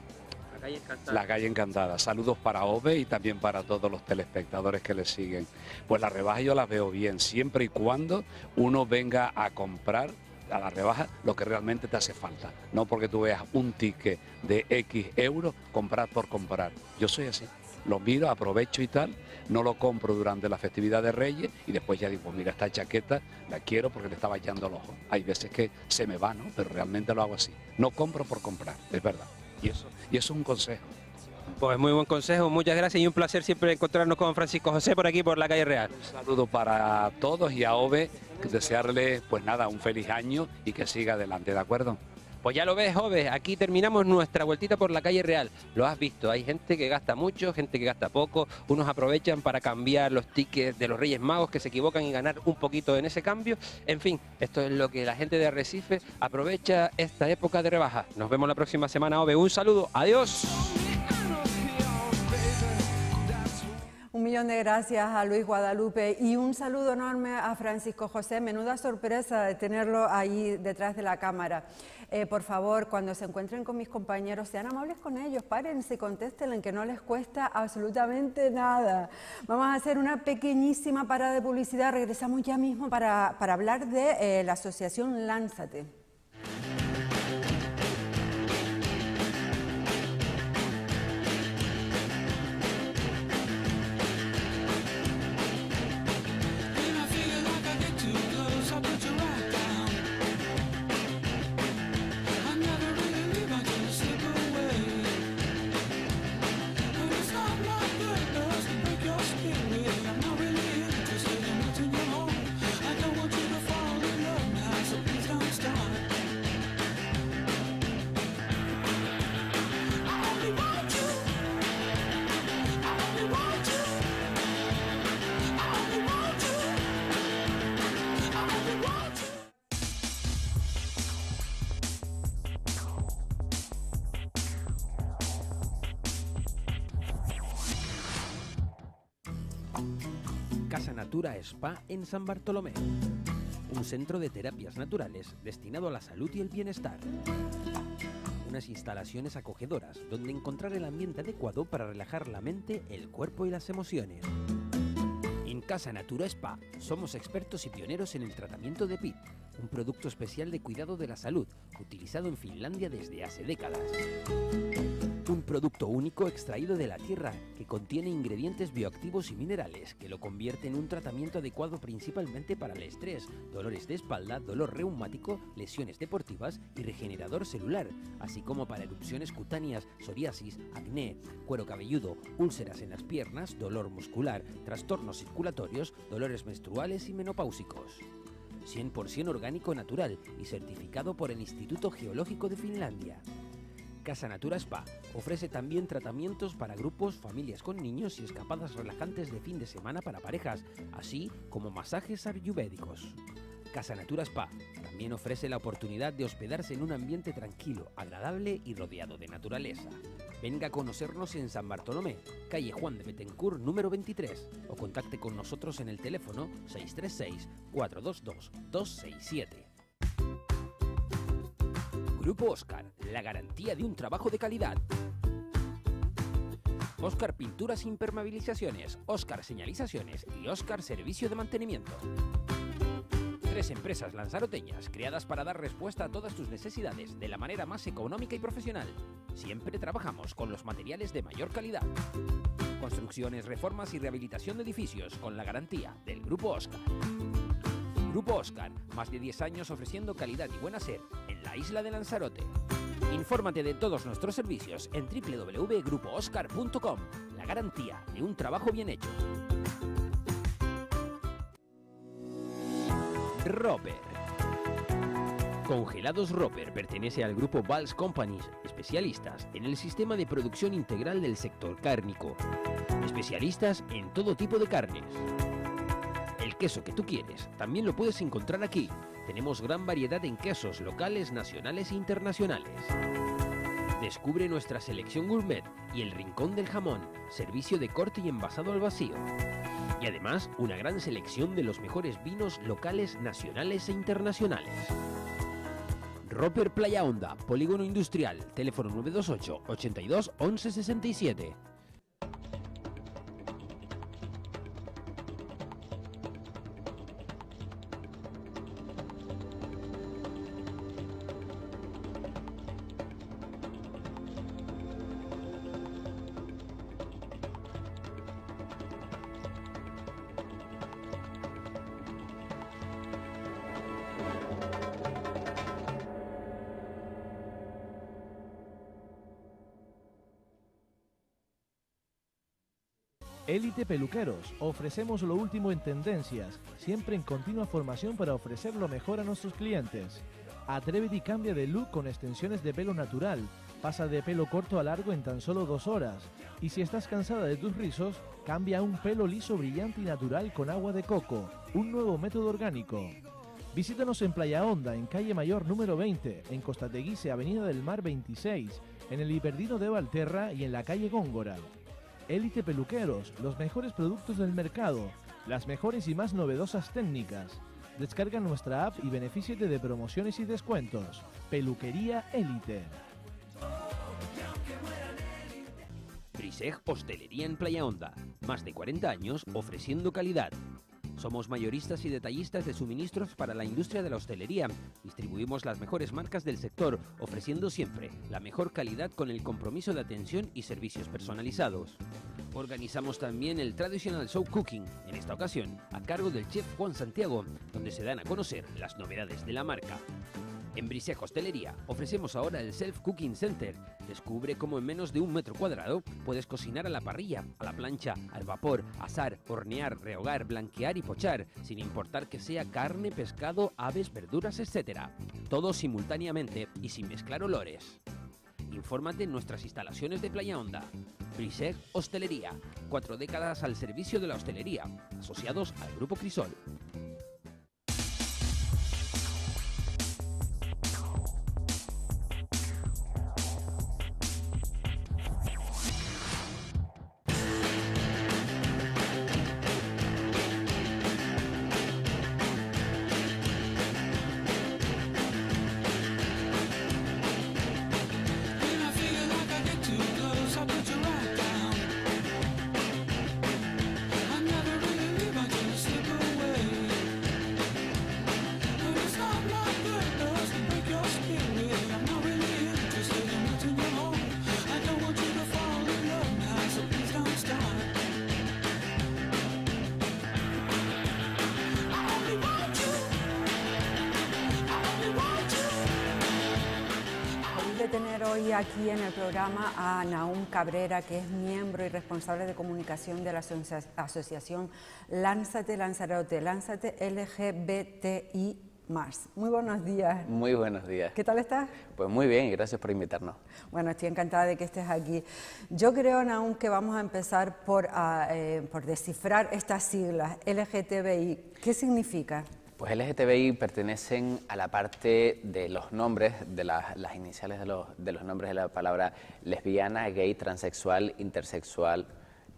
[SPEAKER 4] La calle encantada.
[SPEAKER 24] La calle Encantada. Saludos para Ove y también para todos los telespectadores que le siguen. Pues las rebajas yo las veo bien, siempre y cuando uno venga a comprar a la rebaja lo que realmente te hace falta. No porque tú veas un ticket de X euros, comprar por comprar. Yo soy así. Lo miro, aprovecho y tal, no lo compro durante la festividad de Reyes y después ya digo, pues mira, esta chaqueta la quiero porque le estaba echando el ojo. Hay veces que se me va, ¿no? Pero realmente lo hago así. No compro por comprar, es verdad. Y eso, y eso es un consejo.
[SPEAKER 4] Pues muy buen consejo, muchas gracias y un placer siempre encontrarnos con Francisco José por aquí, por la calle real.
[SPEAKER 24] Un saludo para todos y a Ove, desearle pues nada, un feliz año y que siga adelante, ¿de acuerdo?
[SPEAKER 4] Pues ya lo ves, Ove, aquí terminamos nuestra vueltita por la calle real. Lo has visto, hay gente que gasta mucho, gente que gasta poco, unos aprovechan para cambiar los tickets de los Reyes Magos que se equivocan y ganar un poquito en ese cambio. En fin, esto es lo que la gente de Arrecife aprovecha esta época de rebaja. Nos vemos la próxima semana, Ove. Un saludo, adiós.
[SPEAKER 1] Millón de gracias a Luis Guadalupe y un saludo enorme a Francisco José. Menuda sorpresa de tenerlo ahí detrás de la cámara. Eh, por favor, cuando se encuentren con mis compañeros, sean amables con ellos, párense contéstenle que no les cuesta absolutamente nada. Vamos a hacer una pequeñísima parada de publicidad. Regresamos ya mismo para, para hablar de eh, la asociación Lánzate.
[SPEAKER 25] Spa en San Bartolomé. Un centro de terapias naturales destinado a la salud y el bienestar. Unas instalaciones acogedoras donde encontrar el ambiente adecuado para relajar la mente, el cuerpo y las emociones. En Casa Natura Spa somos expertos y pioneros en el tratamiento de PIT, un producto especial de cuidado de la salud utilizado en Finlandia desde hace décadas. Un producto único extraído de la tierra que contiene ingredientes bioactivos y minerales que lo convierte en un tratamiento adecuado principalmente para el estrés, dolores de espalda, dolor reumático, lesiones deportivas y regenerador celular, así como para erupciones cutáneas, psoriasis, acné, cuero cabelludo, úlceras en las piernas, dolor muscular, trastornos circulatorios, dolores menstruales y menopáusicos. 100% orgánico natural y certificado por el Instituto Geológico de Finlandia. Casa Natura Spa ofrece también tratamientos para grupos, familias con niños y escapadas relajantes de fin de semana para parejas, así como masajes ayurvédicos. Casa Natura Spa también ofrece la oportunidad de hospedarse en un ambiente tranquilo, agradable y rodeado de naturaleza. Venga a conocernos en San Bartolomé, calle Juan de Betancourt número 23 o contacte con nosotros en el teléfono 636-422-267. Grupo Oscar, la garantía de un trabajo de calidad. Oscar Pinturas e Impermeabilizaciones, Oscar Señalizaciones y Oscar Servicio de Mantenimiento. Tres empresas lanzaroteñas creadas para dar respuesta a todas tus necesidades de la manera más económica y profesional. Siempre trabajamos con los materiales de mayor calidad. Construcciones, reformas y rehabilitación de edificios con la garantía del Grupo Oscar. Grupo Oscar, más de 10 años ofreciendo calidad y buen hacer en la isla de Lanzarote. Infórmate de todos nuestros servicios en www.grupooscar.com. La garantía de un trabajo bien hecho. Roper. Congelados Roper pertenece al grupo Vals Companies, especialistas en el sistema de producción integral del sector cárnico. Especialistas en todo tipo de carnes. Queso que tú quieres también lo puedes encontrar aquí. Tenemos gran variedad en quesos locales, nacionales e internacionales. Descubre nuestra selección gourmet y el rincón del jamón, servicio de corte y envasado al vacío. Y además una gran selección de los mejores vinos locales, nacionales e internacionales. Roper Playa Honda, Polígono Industrial, teléfono 928 82 11 67.
[SPEAKER 26] Peluqueros. Ofrecemos lo último en tendencias, siempre en continua formación para ofrecer lo mejor a nuestros clientes. Atrévete y cambia de look con extensiones de pelo natural. Pasa de pelo corto a largo en tan solo dos horas. Y si estás cansada de tus rizos, cambia a un pelo liso, brillante y natural con agua de coco. Un nuevo método orgánico. Visítanos en Playa Honda, en calle Mayor número 20, en Costa Teguise, Avenida del Mar 26, en el Hiperdino de Valterra y en la calle Góngora. Élite Peluqueros, los mejores productos del mercado, las mejores y más novedosas técnicas. Descarga nuestra app y benefíciate de promociones y descuentos. Peluquería Élite.
[SPEAKER 25] Briseg Hostelería en Playa Honda. Más de 40 años ofreciendo calidad. Somos mayoristas y detallistas de suministros para la industria de la hostelería. Distribuimos las mejores marcas del sector, ofreciendo siempre la mejor calidad con el compromiso de atención y servicios personalizados. Organizamos también el tradicional show cooking, en esta ocasión a cargo del chef Juan Santiago, donde se dan a conocer las novedades de la marca. En Brisec Hostelería ofrecemos ahora el Self Cooking Center. Descubre cómo en menos de un metro cuadrado puedes cocinar a la parrilla, a la plancha, al vapor, asar, hornear, rehogar, blanquear y pochar, sin importar que sea carne, pescado, aves, verduras, etc. Todo simultáneamente y sin mezclar olores. Infórmate en nuestras instalaciones de Playa Honda. Brisec Hostelería. Cuatro décadas al servicio de la hostelería. Asociados al Grupo Crisol.
[SPEAKER 1] Cabrera, que es miembro y responsable de comunicación de la asocia- asociación Lánzate Lanzarote, Lánzate LGBTI. Muy buenos días.
[SPEAKER 27] Muy buenos días.
[SPEAKER 1] ¿Qué tal estás?
[SPEAKER 27] Pues muy bien y gracias por invitarnos.
[SPEAKER 1] Bueno, estoy encantada de que estés aquí. Yo creo, Naum, que vamos a empezar por, ah, eh, por descifrar estas siglas, LGTBI. ¿Qué significa?
[SPEAKER 27] Pues LGTBI pertenecen a la parte de los nombres, de las, las iniciales de los, de los nombres de la palabra lesbiana, gay, transexual, intersexual,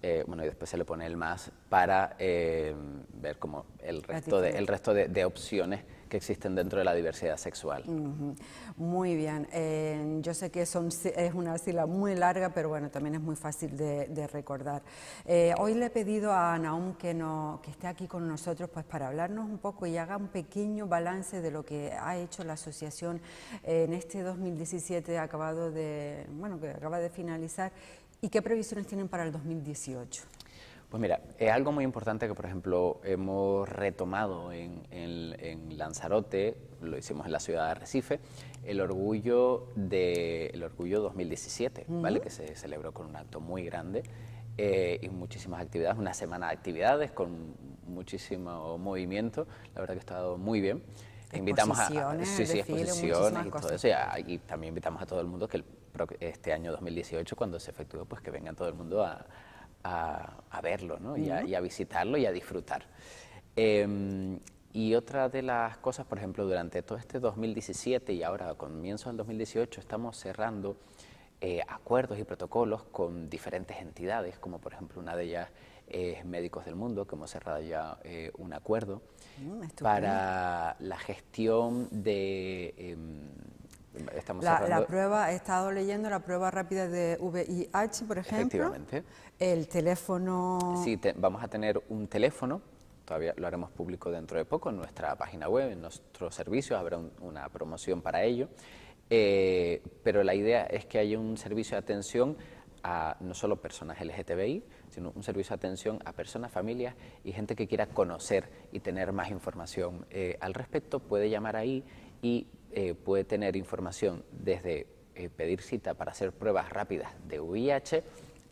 [SPEAKER 27] eh, bueno, y después se le pone el más para eh, ver como el resto, de, el resto de, de opciones que existen dentro de la diversidad sexual.
[SPEAKER 1] Muy bien. Eh, yo sé que son, es una sigla muy larga, pero bueno, también es muy fácil de, de recordar. Eh, hoy le he pedido a Naum que, no, que esté aquí con nosotros pues, para hablarnos un poco y haga un pequeño balance de lo que ha hecho la asociación eh, en este 2017 acabado de, bueno, que acaba de finalizar y qué previsiones tienen para el 2018.
[SPEAKER 27] Pues mira, es algo muy importante que, por ejemplo, hemos retomado en, en- en Lanzarote, lo hicimos en la ciudad de Arrecife, el orgullo, de, el orgullo 2017, ¿vale? Que se celebró con un acto muy grande eh, y muchísimas actividades, una semana de actividades con muchísimo movimiento, la verdad que ha estado muy bien. Invitamos a, sí, sí, exposiciones y todo eso, y, a- y también invitamos a todo el mundo que el este año 2018, cuando se efectúe, pues que venga todo el mundo a, a- a verlo ¿no? y, a,
[SPEAKER 28] Ujú.
[SPEAKER 27] y a visitarlo y a disfrutar. Eh, y otra de las cosas, por ejemplo, durante todo este 2017 y ahora a comienzo del 2018 estamos cerrando eh, acuerdos y protocolos con diferentes entidades, como por ejemplo una de ellas es Médicos del Mundo, que hemos cerrado ya eh, un acuerdo
[SPEAKER 1] Mm,
[SPEAKER 27] para la gestión de... estamos
[SPEAKER 1] La, la prueba, he estado leyendo la prueba rápida de VIH, por ejemplo.
[SPEAKER 27] Efectivamente.
[SPEAKER 1] El teléfono.
[SPEAKER 27] Sí, te- vamos a tener un teléfono, todavía lo haremos público dentro de poco en nuestra página web, en nuestros servicios, habrá un- una promoción para ello. Eh, pero la idea es que haya un servicio de atención a no solo personas LGTBI, sino un servicio de atención a personas, familias y gente que quiera conocer y tener más información eh, al respecto. Puede llamar ahí y eh, puede tener información desde eh, pedir cita para hacer pruebas rápidas de VIH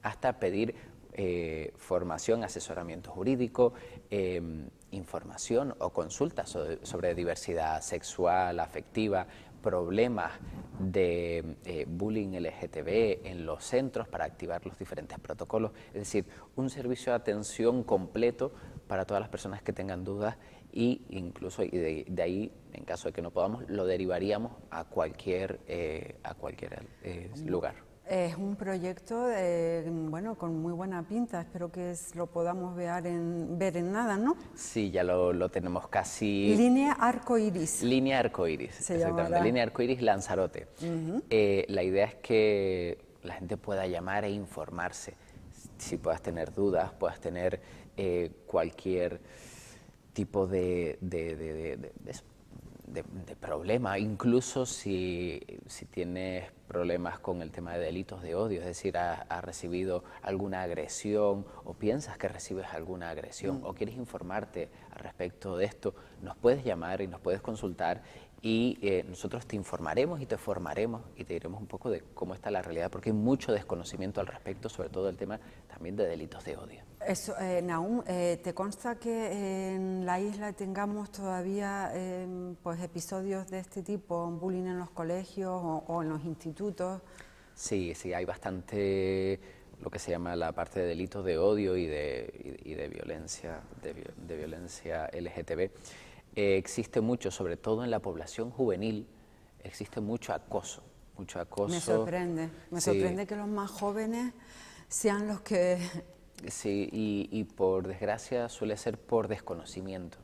[SPEAKER 27] hasta pedir eh, formación, asesoramiento jurídico, eh, información o consultas sobre, sobre diversidad sexual, afectiva, problemas de bullying LGTB en los centros para activar los diferentes protocolos. Es decir, un servicio de atención completo para todas las personas que tengan dudas y incluso y de, de ahí, en caso de que no podamos, lo derivaríamos a cualquier, eh, a cualquier eh, lugar.
[SPEAKER 1] Es un proyecto eh, bueno, con muy buena pinta. Espero que es- lo podamos ver en, ver en nada, ¿no?
[SPEAKER 27] Sí, ya lo, lo tenemos casi...
[SPEAKER 1] Línea arco iris.
[SPEAKER 27] Línea arcoiris,
[SPEAKER 1] Se
[SPEAKER 27] exactamente.
[SPEAKER 1] llamará.
[SPEAKER 27] Línea arcoiris Lanzarote.
[SPEAKER 1] Ujú.
[SPEAKER 27] Eh, la idea es que la gente pueda llamar e informarse. Si puedas tener dudas, puedas tener eh, cualquier tipo de, de- de- de- problema, incluso si, si tienes problemas con el tema de delitos de odio, es decir, has, has recibido alguna agresión o piensas que recibes alguna agresión
[SPEAKER 28] Mm.
[SPEAKER 27] o quieres informarte al respecto de esto, nos puedes llamar y nos puedes consultar y eh, nosotros te informaremos y te formaremos y te diremos un poco de cómo está la realidad, porque hay mucho desconocimiento al respecto, sobre todo el tema también de delitos de odio.
[SPEAKER 1] Eso, eh, Naum, eh, ¿te consta que en la isla tengamos todavía eh, pues, episodios de este tipo, bullying en los colegios o, o en los institutos?
[SPEAKER 27] Sí, sí, hay bastante lo que se llama la parte de delitos de odio y de, y, y de violencia, de, vi- de violencia LGTB. Eh, existe mucho, sobre todo en la población juvenil, existe mucho acoso, mucho acoso.
[SPEAKER 1] Me sorprende, me
[SPEAKER 27] Sí.
[SPEAKER 1] sorprende que los más jóvenes sean los que...
[SPEAKER 27] Sí, y, y por desgracia suele ser por desconocimiento,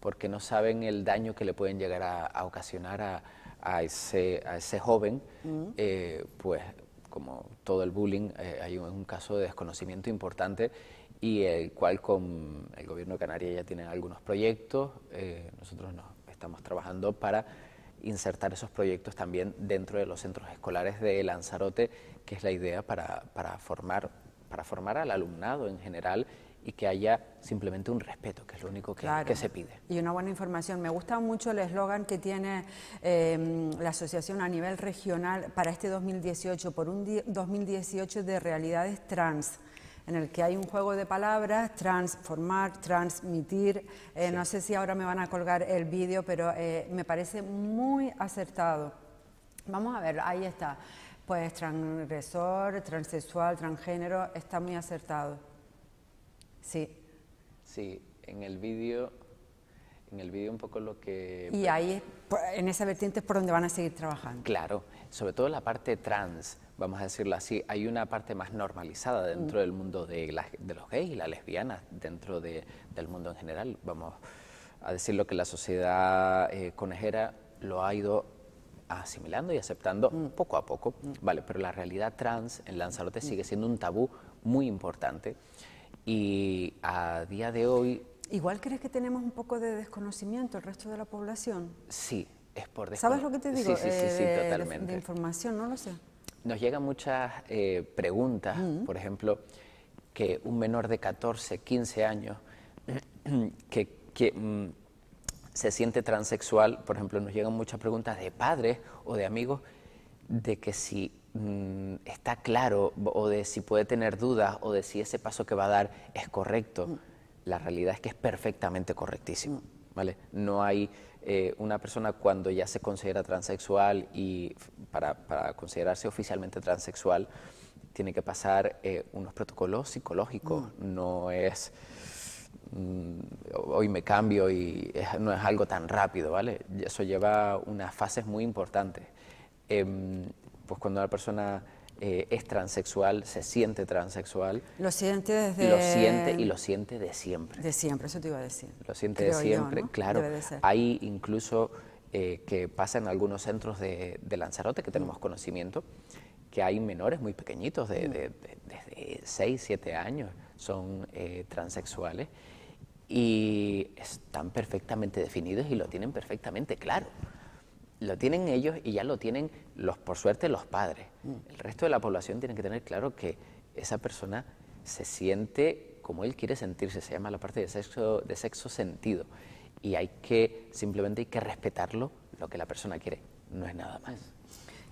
[SPEAKER 27] porque no saben el daño que le pueden llegar a, a ocasionar a, a ese, a ese joven,
[SPEAKER 28] Mm.
[SPEAKER 27] eh, pues como todo el bullying, eh, hay un, un caso de desconocimiento importante y el cual con el gobierno de Canarias ya tiene algunos proyectos, eh, nosotros nos estamos trabajando para insertar esos proyectos también dentro de los centros escolares de Lanzarote, que es la idea para, para formar para formar al alumnado en general y que haya simplemente un respeto, que es lo único que,
[SPEAKER 1] Claro.
[SPEAKER 27] que se pide.
[SPEAKER 1] Y una buena información. Me gusta mucho el eslogan que tiene eh, la asociación a nivel regional para este 2018, por un di- 2018 de realidades trans en el que hay un juego de palabras, transformar, transmitir. Eh, No sé si ahora me van a colgar el vídeo, pero eh, me parece muy acertado. Vamos a ver, ahí está. Pues transgresor, transexual, transgénero, está muy acertado. Sí.
[SPEAKER 27] Sí, en el vídeo, en el vídeo un poco lo que...
[SPEAKER 1] Y ahí, en esa vertiente es por donde van a seguir trabajando.
[SPEAKER 27] Claro, sobre todo la parte trans, vamos a decirlo así, hay una parte más normalizada dentro
[SPEAKER 1] Mm.
[SPEAKER 27] del mundo de, las- de los gays y las lesbianas, dentro de- del mundo en general. Vamos a decir lo que la sociedad eh, conejera lo ha ido asimilando y aceptando poco a poco, vale, pero la realidad trans en Lanzarote sigue siendo un tabú muy importante y a día de hoy...
[SPEAKER 1] Igual crees que tenemos un poco de desconocimiento el resto de la población.
[SPEAKER 27] Sí, es por descono-
[SPEAKER 1] ¿Sabes lo que te digo?
[SPEAKER 27] Sí, sí, sí, sí,
[SPEAKER 1] Eh,
[SPEAKER 27] totalmente.
[SPEAKER 1] De, información, no lo sé.
[SPEAKER 27] Nos llegan muchas eh, preguntas, por ejemplo, que un menor de 14, 15 años que, que, mm, se siente transexual, por ejemplo, nos llegan muchas preguntas de padres o de amigos de que si mm, está claro o de si puede tener dudas o de si ese paso que va a dar es correcto. La realidad es que es perfectamente correctísimo. ¿vale? No hay eh, una persona cuando ya se considera transexual y para, para considerarse oficialmente transexual tiene que pasar eh, unos protocolos psicológicos. No es mm, hoy me cambio y es- no es algo tan rápido, ¿vale? Eso lleva unas fases muy importantes. Em, pues cuando una persona eh, es transexual, se siente transexual,
[SPEAKER 1] Lo siente desde...
[SPEAKER 27] lo siente y lo siente de siempre.
[SPEAKER 1] De siempre, eso te iba a decir.
[SPEAKER 27] Lo siente
[SPEAKER 1] Creo
[SPEAKER 27] de
[SPEAKER 1] yo,
[SPEAKER 27] siempre,
[SPEAKER 1] ¿no?
[SPEAKER 27] claro.
[SPEAKER 1] Debe de ser.
[SPEAKER 27] Hay incluso eh, que pasa en algunos centros de, de Lanzarote que
[SPEAKER 1] Mm.
[SPEAKER 27] tenemos conocimiento, que hay menores muy pequeñitos,
[SPEAKER 1] Mm.
[SPEAKER 27] de, de- de- desde 6, 7 años, son eh, transexuales y están perfectamente definidos y lo tienen perfectamente claro. Lo tienen ellos y ya lo tienen, los, por suerte, los padres.
[SPEAKER 1] Mm.
[SPEAKER 27] El resto de la población tiene que tener claro que esa persona se siente como él quiere sentirse, se llama la parte de sexo, de sexo sentido. Y hay que, simplemente hay que respetarlo, lo que la persona quiere, no es nada más.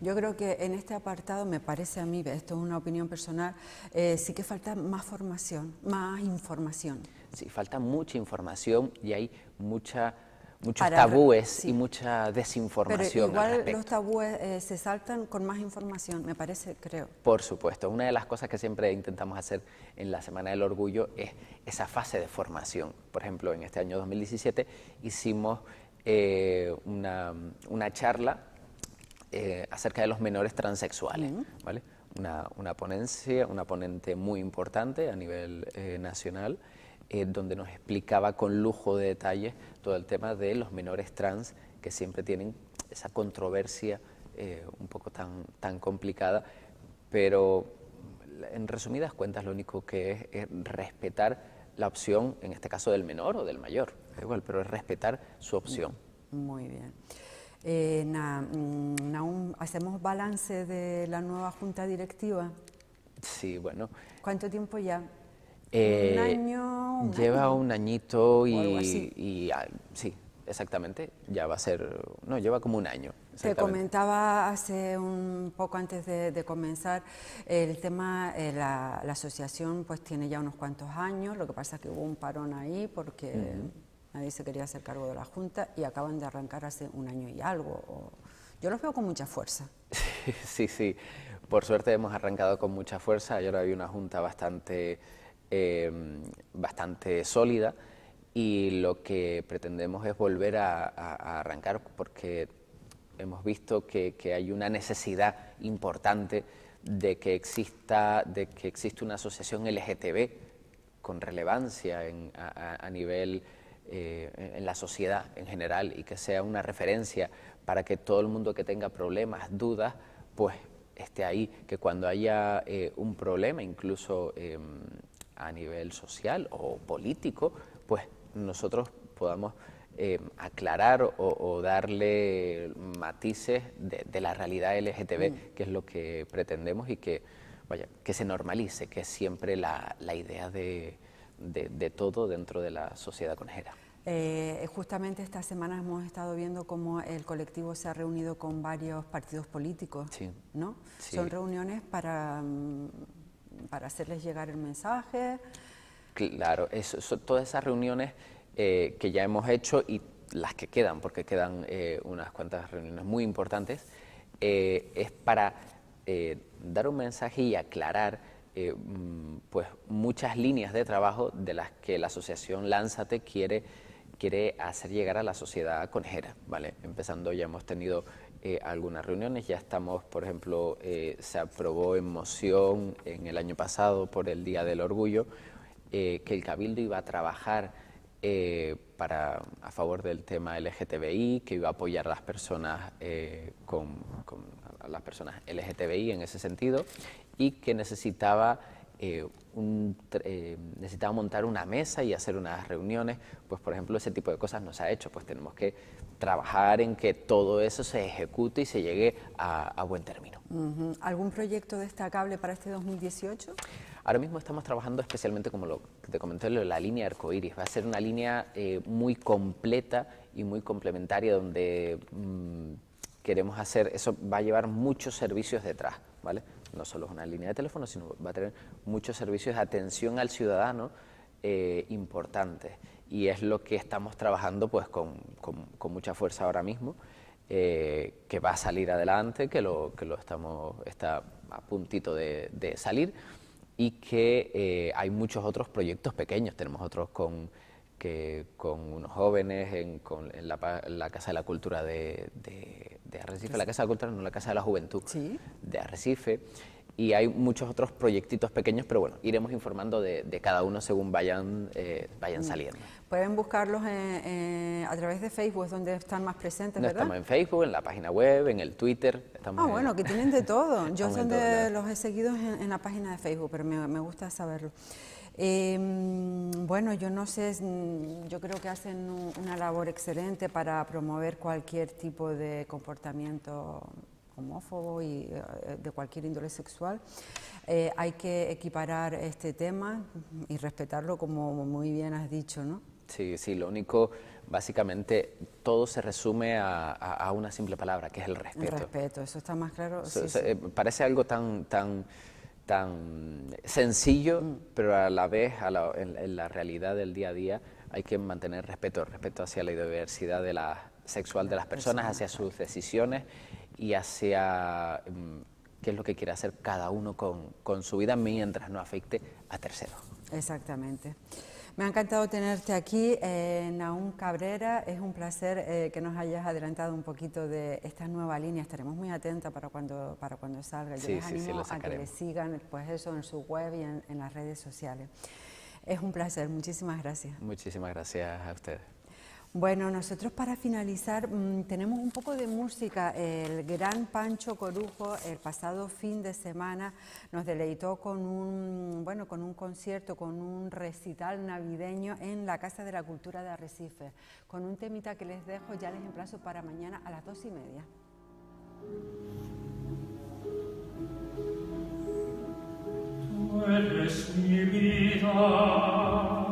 [SPEAKER 1] Yo creo que en este apartado, me parece a mí, esto es una opinión personal, eh, sí que falta más formación, más información.
[SPEAKER 27] Sí, falta mucha información y hay mucha, muchos
[SPEAKER 1] Para
[SPEAKER 27] tabúes
[SPEAKER 1] sí.
[SPEAKER 27] y mucha
[SPEAKER 1] Pero
[SPEAKER 27] desinformación al
[SPEAKER 1] igual
[SPEAKER 27] respecto.
[SPEAKER 1] los tabúes eh, se saltan con más información, me parece, creo.
[SPEAKER 27] Por supuesto, una de las cosas que siempre intentamos hacer en la Semana del Orgullo es esa fase de formación. Por ejemplo, en este año 2017 hicimos eh, una, una charla eh, acerca de los menores transexuales, ¿vale? Una, una ponencia, una ponente muy importante a nivel eh, nacional, eh, donde nos explicaba con lujo de detalles todo el tema de los menores trans que siempre tienen esa controversia eh, un poco tan, tan complicada, pero en resumidas cuentas lo único que es es respetar la opción, en este caso del menor o del mayor, da igual, pero es respetar su opción.
[SPEAKER 1] Muy bien. Eh, Na- mm, ¿hacemos balance de la nueva junta directiva?
[SPEAKER 27] Sí, bueno.
[SPEAKER 1] ¿Cuánto tiempo ya?
[SPEAKER 27] Eh,
[SPEAKER 1] ¿Un año? un
[SPEAKER 27] Lleva
[SPEAKER 1] año?
[SPEAKER 27] un añito y,
[SPEAKER 1] algo así.
[SPEAKER 27] y, ah, sí, exactamente. Ya va a ser, no, lleva como un año.
[SPEAKER 1] Te comentaba hace un poco antes de, de comenzar el tema, eh, la, la asociación pues tiene ya unos cuantos años, lo que pasa es que hubo un parón ahí porque nadie se quería hacer cargo de la Junta y acaban de arrancar hace un año y algo. o- yo los veo con mucha fuerza.
[SPEAKER 27] Sí, sí. Por suerte hemos arrancado con mucha fuerza y ahora hay una junta bastante, eh, bastante sólida y lo que pretendemos es volver a, arrancar porque hemos visto que, hay una necesidad importante de que exista, de que existe una asociación LGTB con relevancia en- a, nivel eh, en la sociedad en general y que sea una referencia para que todo el mundo que tenga problemas, dudas, pues esté ahí, que cuando haya eh, un problema, incluso eh, a nivel social o político, pues nosotros podamos eh, aclarar o, o darle matices de, de la realidad LGTB, que es lo que pretendemos y que, vaya, que se normalice, que es siempre la, la idea de, de- de todo dentro de la sociedad conejera.
[SPEAKER 1] Eh, justamente esta semana hemos estado viendo cómo el colectivo se ha reunido con varios partidos políticos,
[SPEAKER 27] Sí.
[SPEAKER 1] ¿no?
[SPEAKER 27] Sí.
[SPEAKER 1] Son reuniones para, mm, para hacerles llegar el mensaje.
[SPEAKER 27] Claro, eso, todas esas reuniones eh, que ya hemos hecho y las que quedan, porque quedan eh, unas cuantas reuniones muy importantes, eh, es para eh, dar un mensaje y aclarar mm, pues muchas líneas de trabajo de las que la asociación Lánzate quiere, quiere hacer llegar a la sociedad conejera, ¿vale? Empezando, ya hemos tenido eh, algunas reuniones, ya estamos, por ejemplo, eh, se aprobó en moción en el año pasado por el Día del Orgullo, eh, que el Cabildo iba a trabajar para, a favor del tema LGTBI, que iba a apoyar a las personas con, con a las personas LGTBI en ese sentido y que necesitaba eh, un, eh, necesitaba montar una mesa y hacer unas reuniones, pues por ejemplo ese tipo de cosas no se ha hecho, pues tenemos que trabajar en que todo eso se ejecute y se llegue a, a buen término.
[SPEAKER 1] ¿Algún proyecto destacable para este 2018?
[SPEAKER 27] Ahora mismo estamos trabajando especialmente, como lo te comenté, la línea arcoíris. Va a ser una línea eh, muy completa y muy complementaria donde mm, queremos hacer, eso va a llevar muchos servicios detrás, ¿vale? No solo es una línea de teléfono, sino va a tener muchos servicios de atención al ciudadano eh, importantes. Y es lo que estamos trabajando pues con, con- mucha fuerza ahora mismo, eh, que va a salir adelante, que lo, que lo estamos, está a puntito de, de salir y que eh, hay muchos otros proyectos pequeños. Tenemos otros con, que, con unos jóvenes en, con- en la, pa- la Casa de la Cultura de, de- de Arrecife, la Casa de la Cultura, no la Casa de la Juventud de Arrecife. Y hay muchos otros proyectitos pequeños, pero bueno, iremos informando de, de cada uno según vayan, eh, vayan
[SPEAKER 1] Mm.
[SPEAKER 27] saliendo.
[SPEAKER 1] Pueden buscarlos en- en- a través de Facebook, es donde están más presentes,
[SPEAKER 27] No
[SPEAKER 1] ¿verdad?
[SPEAKER 27] estamos en Facebook, en la página web, en el Twitter. Estamos
[SPEAKER 1] Ah,
[SPEAKER 27] en-
[SPEAKER 1] bueno, que tienen de todo. Yo
[SPEAKER 27] en
[SPEAKER 1] son de los he seguido en, en la página de Facebook, pero me, me gusta saberlo. Eh, mm, bueno, yo no sé, mm, yo creo que hacen un- una labor excelente para promover cualquier tipo de comportamiento homófobo y eh, de cualquier índole sexual. Eh, hay que equiparar este tema y respetarlo como muy bien has dicho, ¿no?
[SPEAKER 27] Sí, sí, lo único, básicamente, todo se resume a, a- a una simple palabra, que es el
[SPEAKER 1] El
[SPEAKER 27] respeto.
[SPEAKER 1] respeto, eso está más claro.
[SPEAKER 27] So-
[SPEAKER 1] sí,
[SPEAKER 27] so-
[SPEAKER 1] sí.
[SPEAKER 27] eh, parece algo tan, tan, tan sencillo, pero a la vez, a la- en, en la realidad del día a día, hay que mantener respeto, respeto hacia la diversidad de la, sexual de las personas, hacia sus decisiones y hacia mm, qué es lo que quiere hacer cada uno con, con su vida mientras no afecte a terceros.
[SPEAKER 1] Exactamente. Me ha encantado tenerte aquí, eh, Naún Cabrera. Es un placer eh, que nos hayas adelantado un poquito de esta nueva línea. Estaremos muy atentas para cuando, para cuando salga. Yo
[SPEAKER 27] Sí,
[SPEAKER 1] les
[SPEAKER 27] sí, sí,
[SPEAKER 1] animo
[SPEAKER 27] lo
[SPEAKER 1] a que le sigan pues eso, en su web y en, en las redes sociales. Es un placer, muchísimas gracias.
[SPEAKER 27] Muchísimas gracias a ustedes.
[SPEAKER 1] Bueno, nosotros para finalizar mm, tenemos un poco de música. El gran Pancho Corujo el pasado fin de semana nos deleitó con un, bueno, con un concierto, con un recital navideño en la Casa de la Cultura de Arrecife, con un temita que les dejo, ya les emplazo para mañana a las dos y media.
[SPEAKER 28] Mi vida,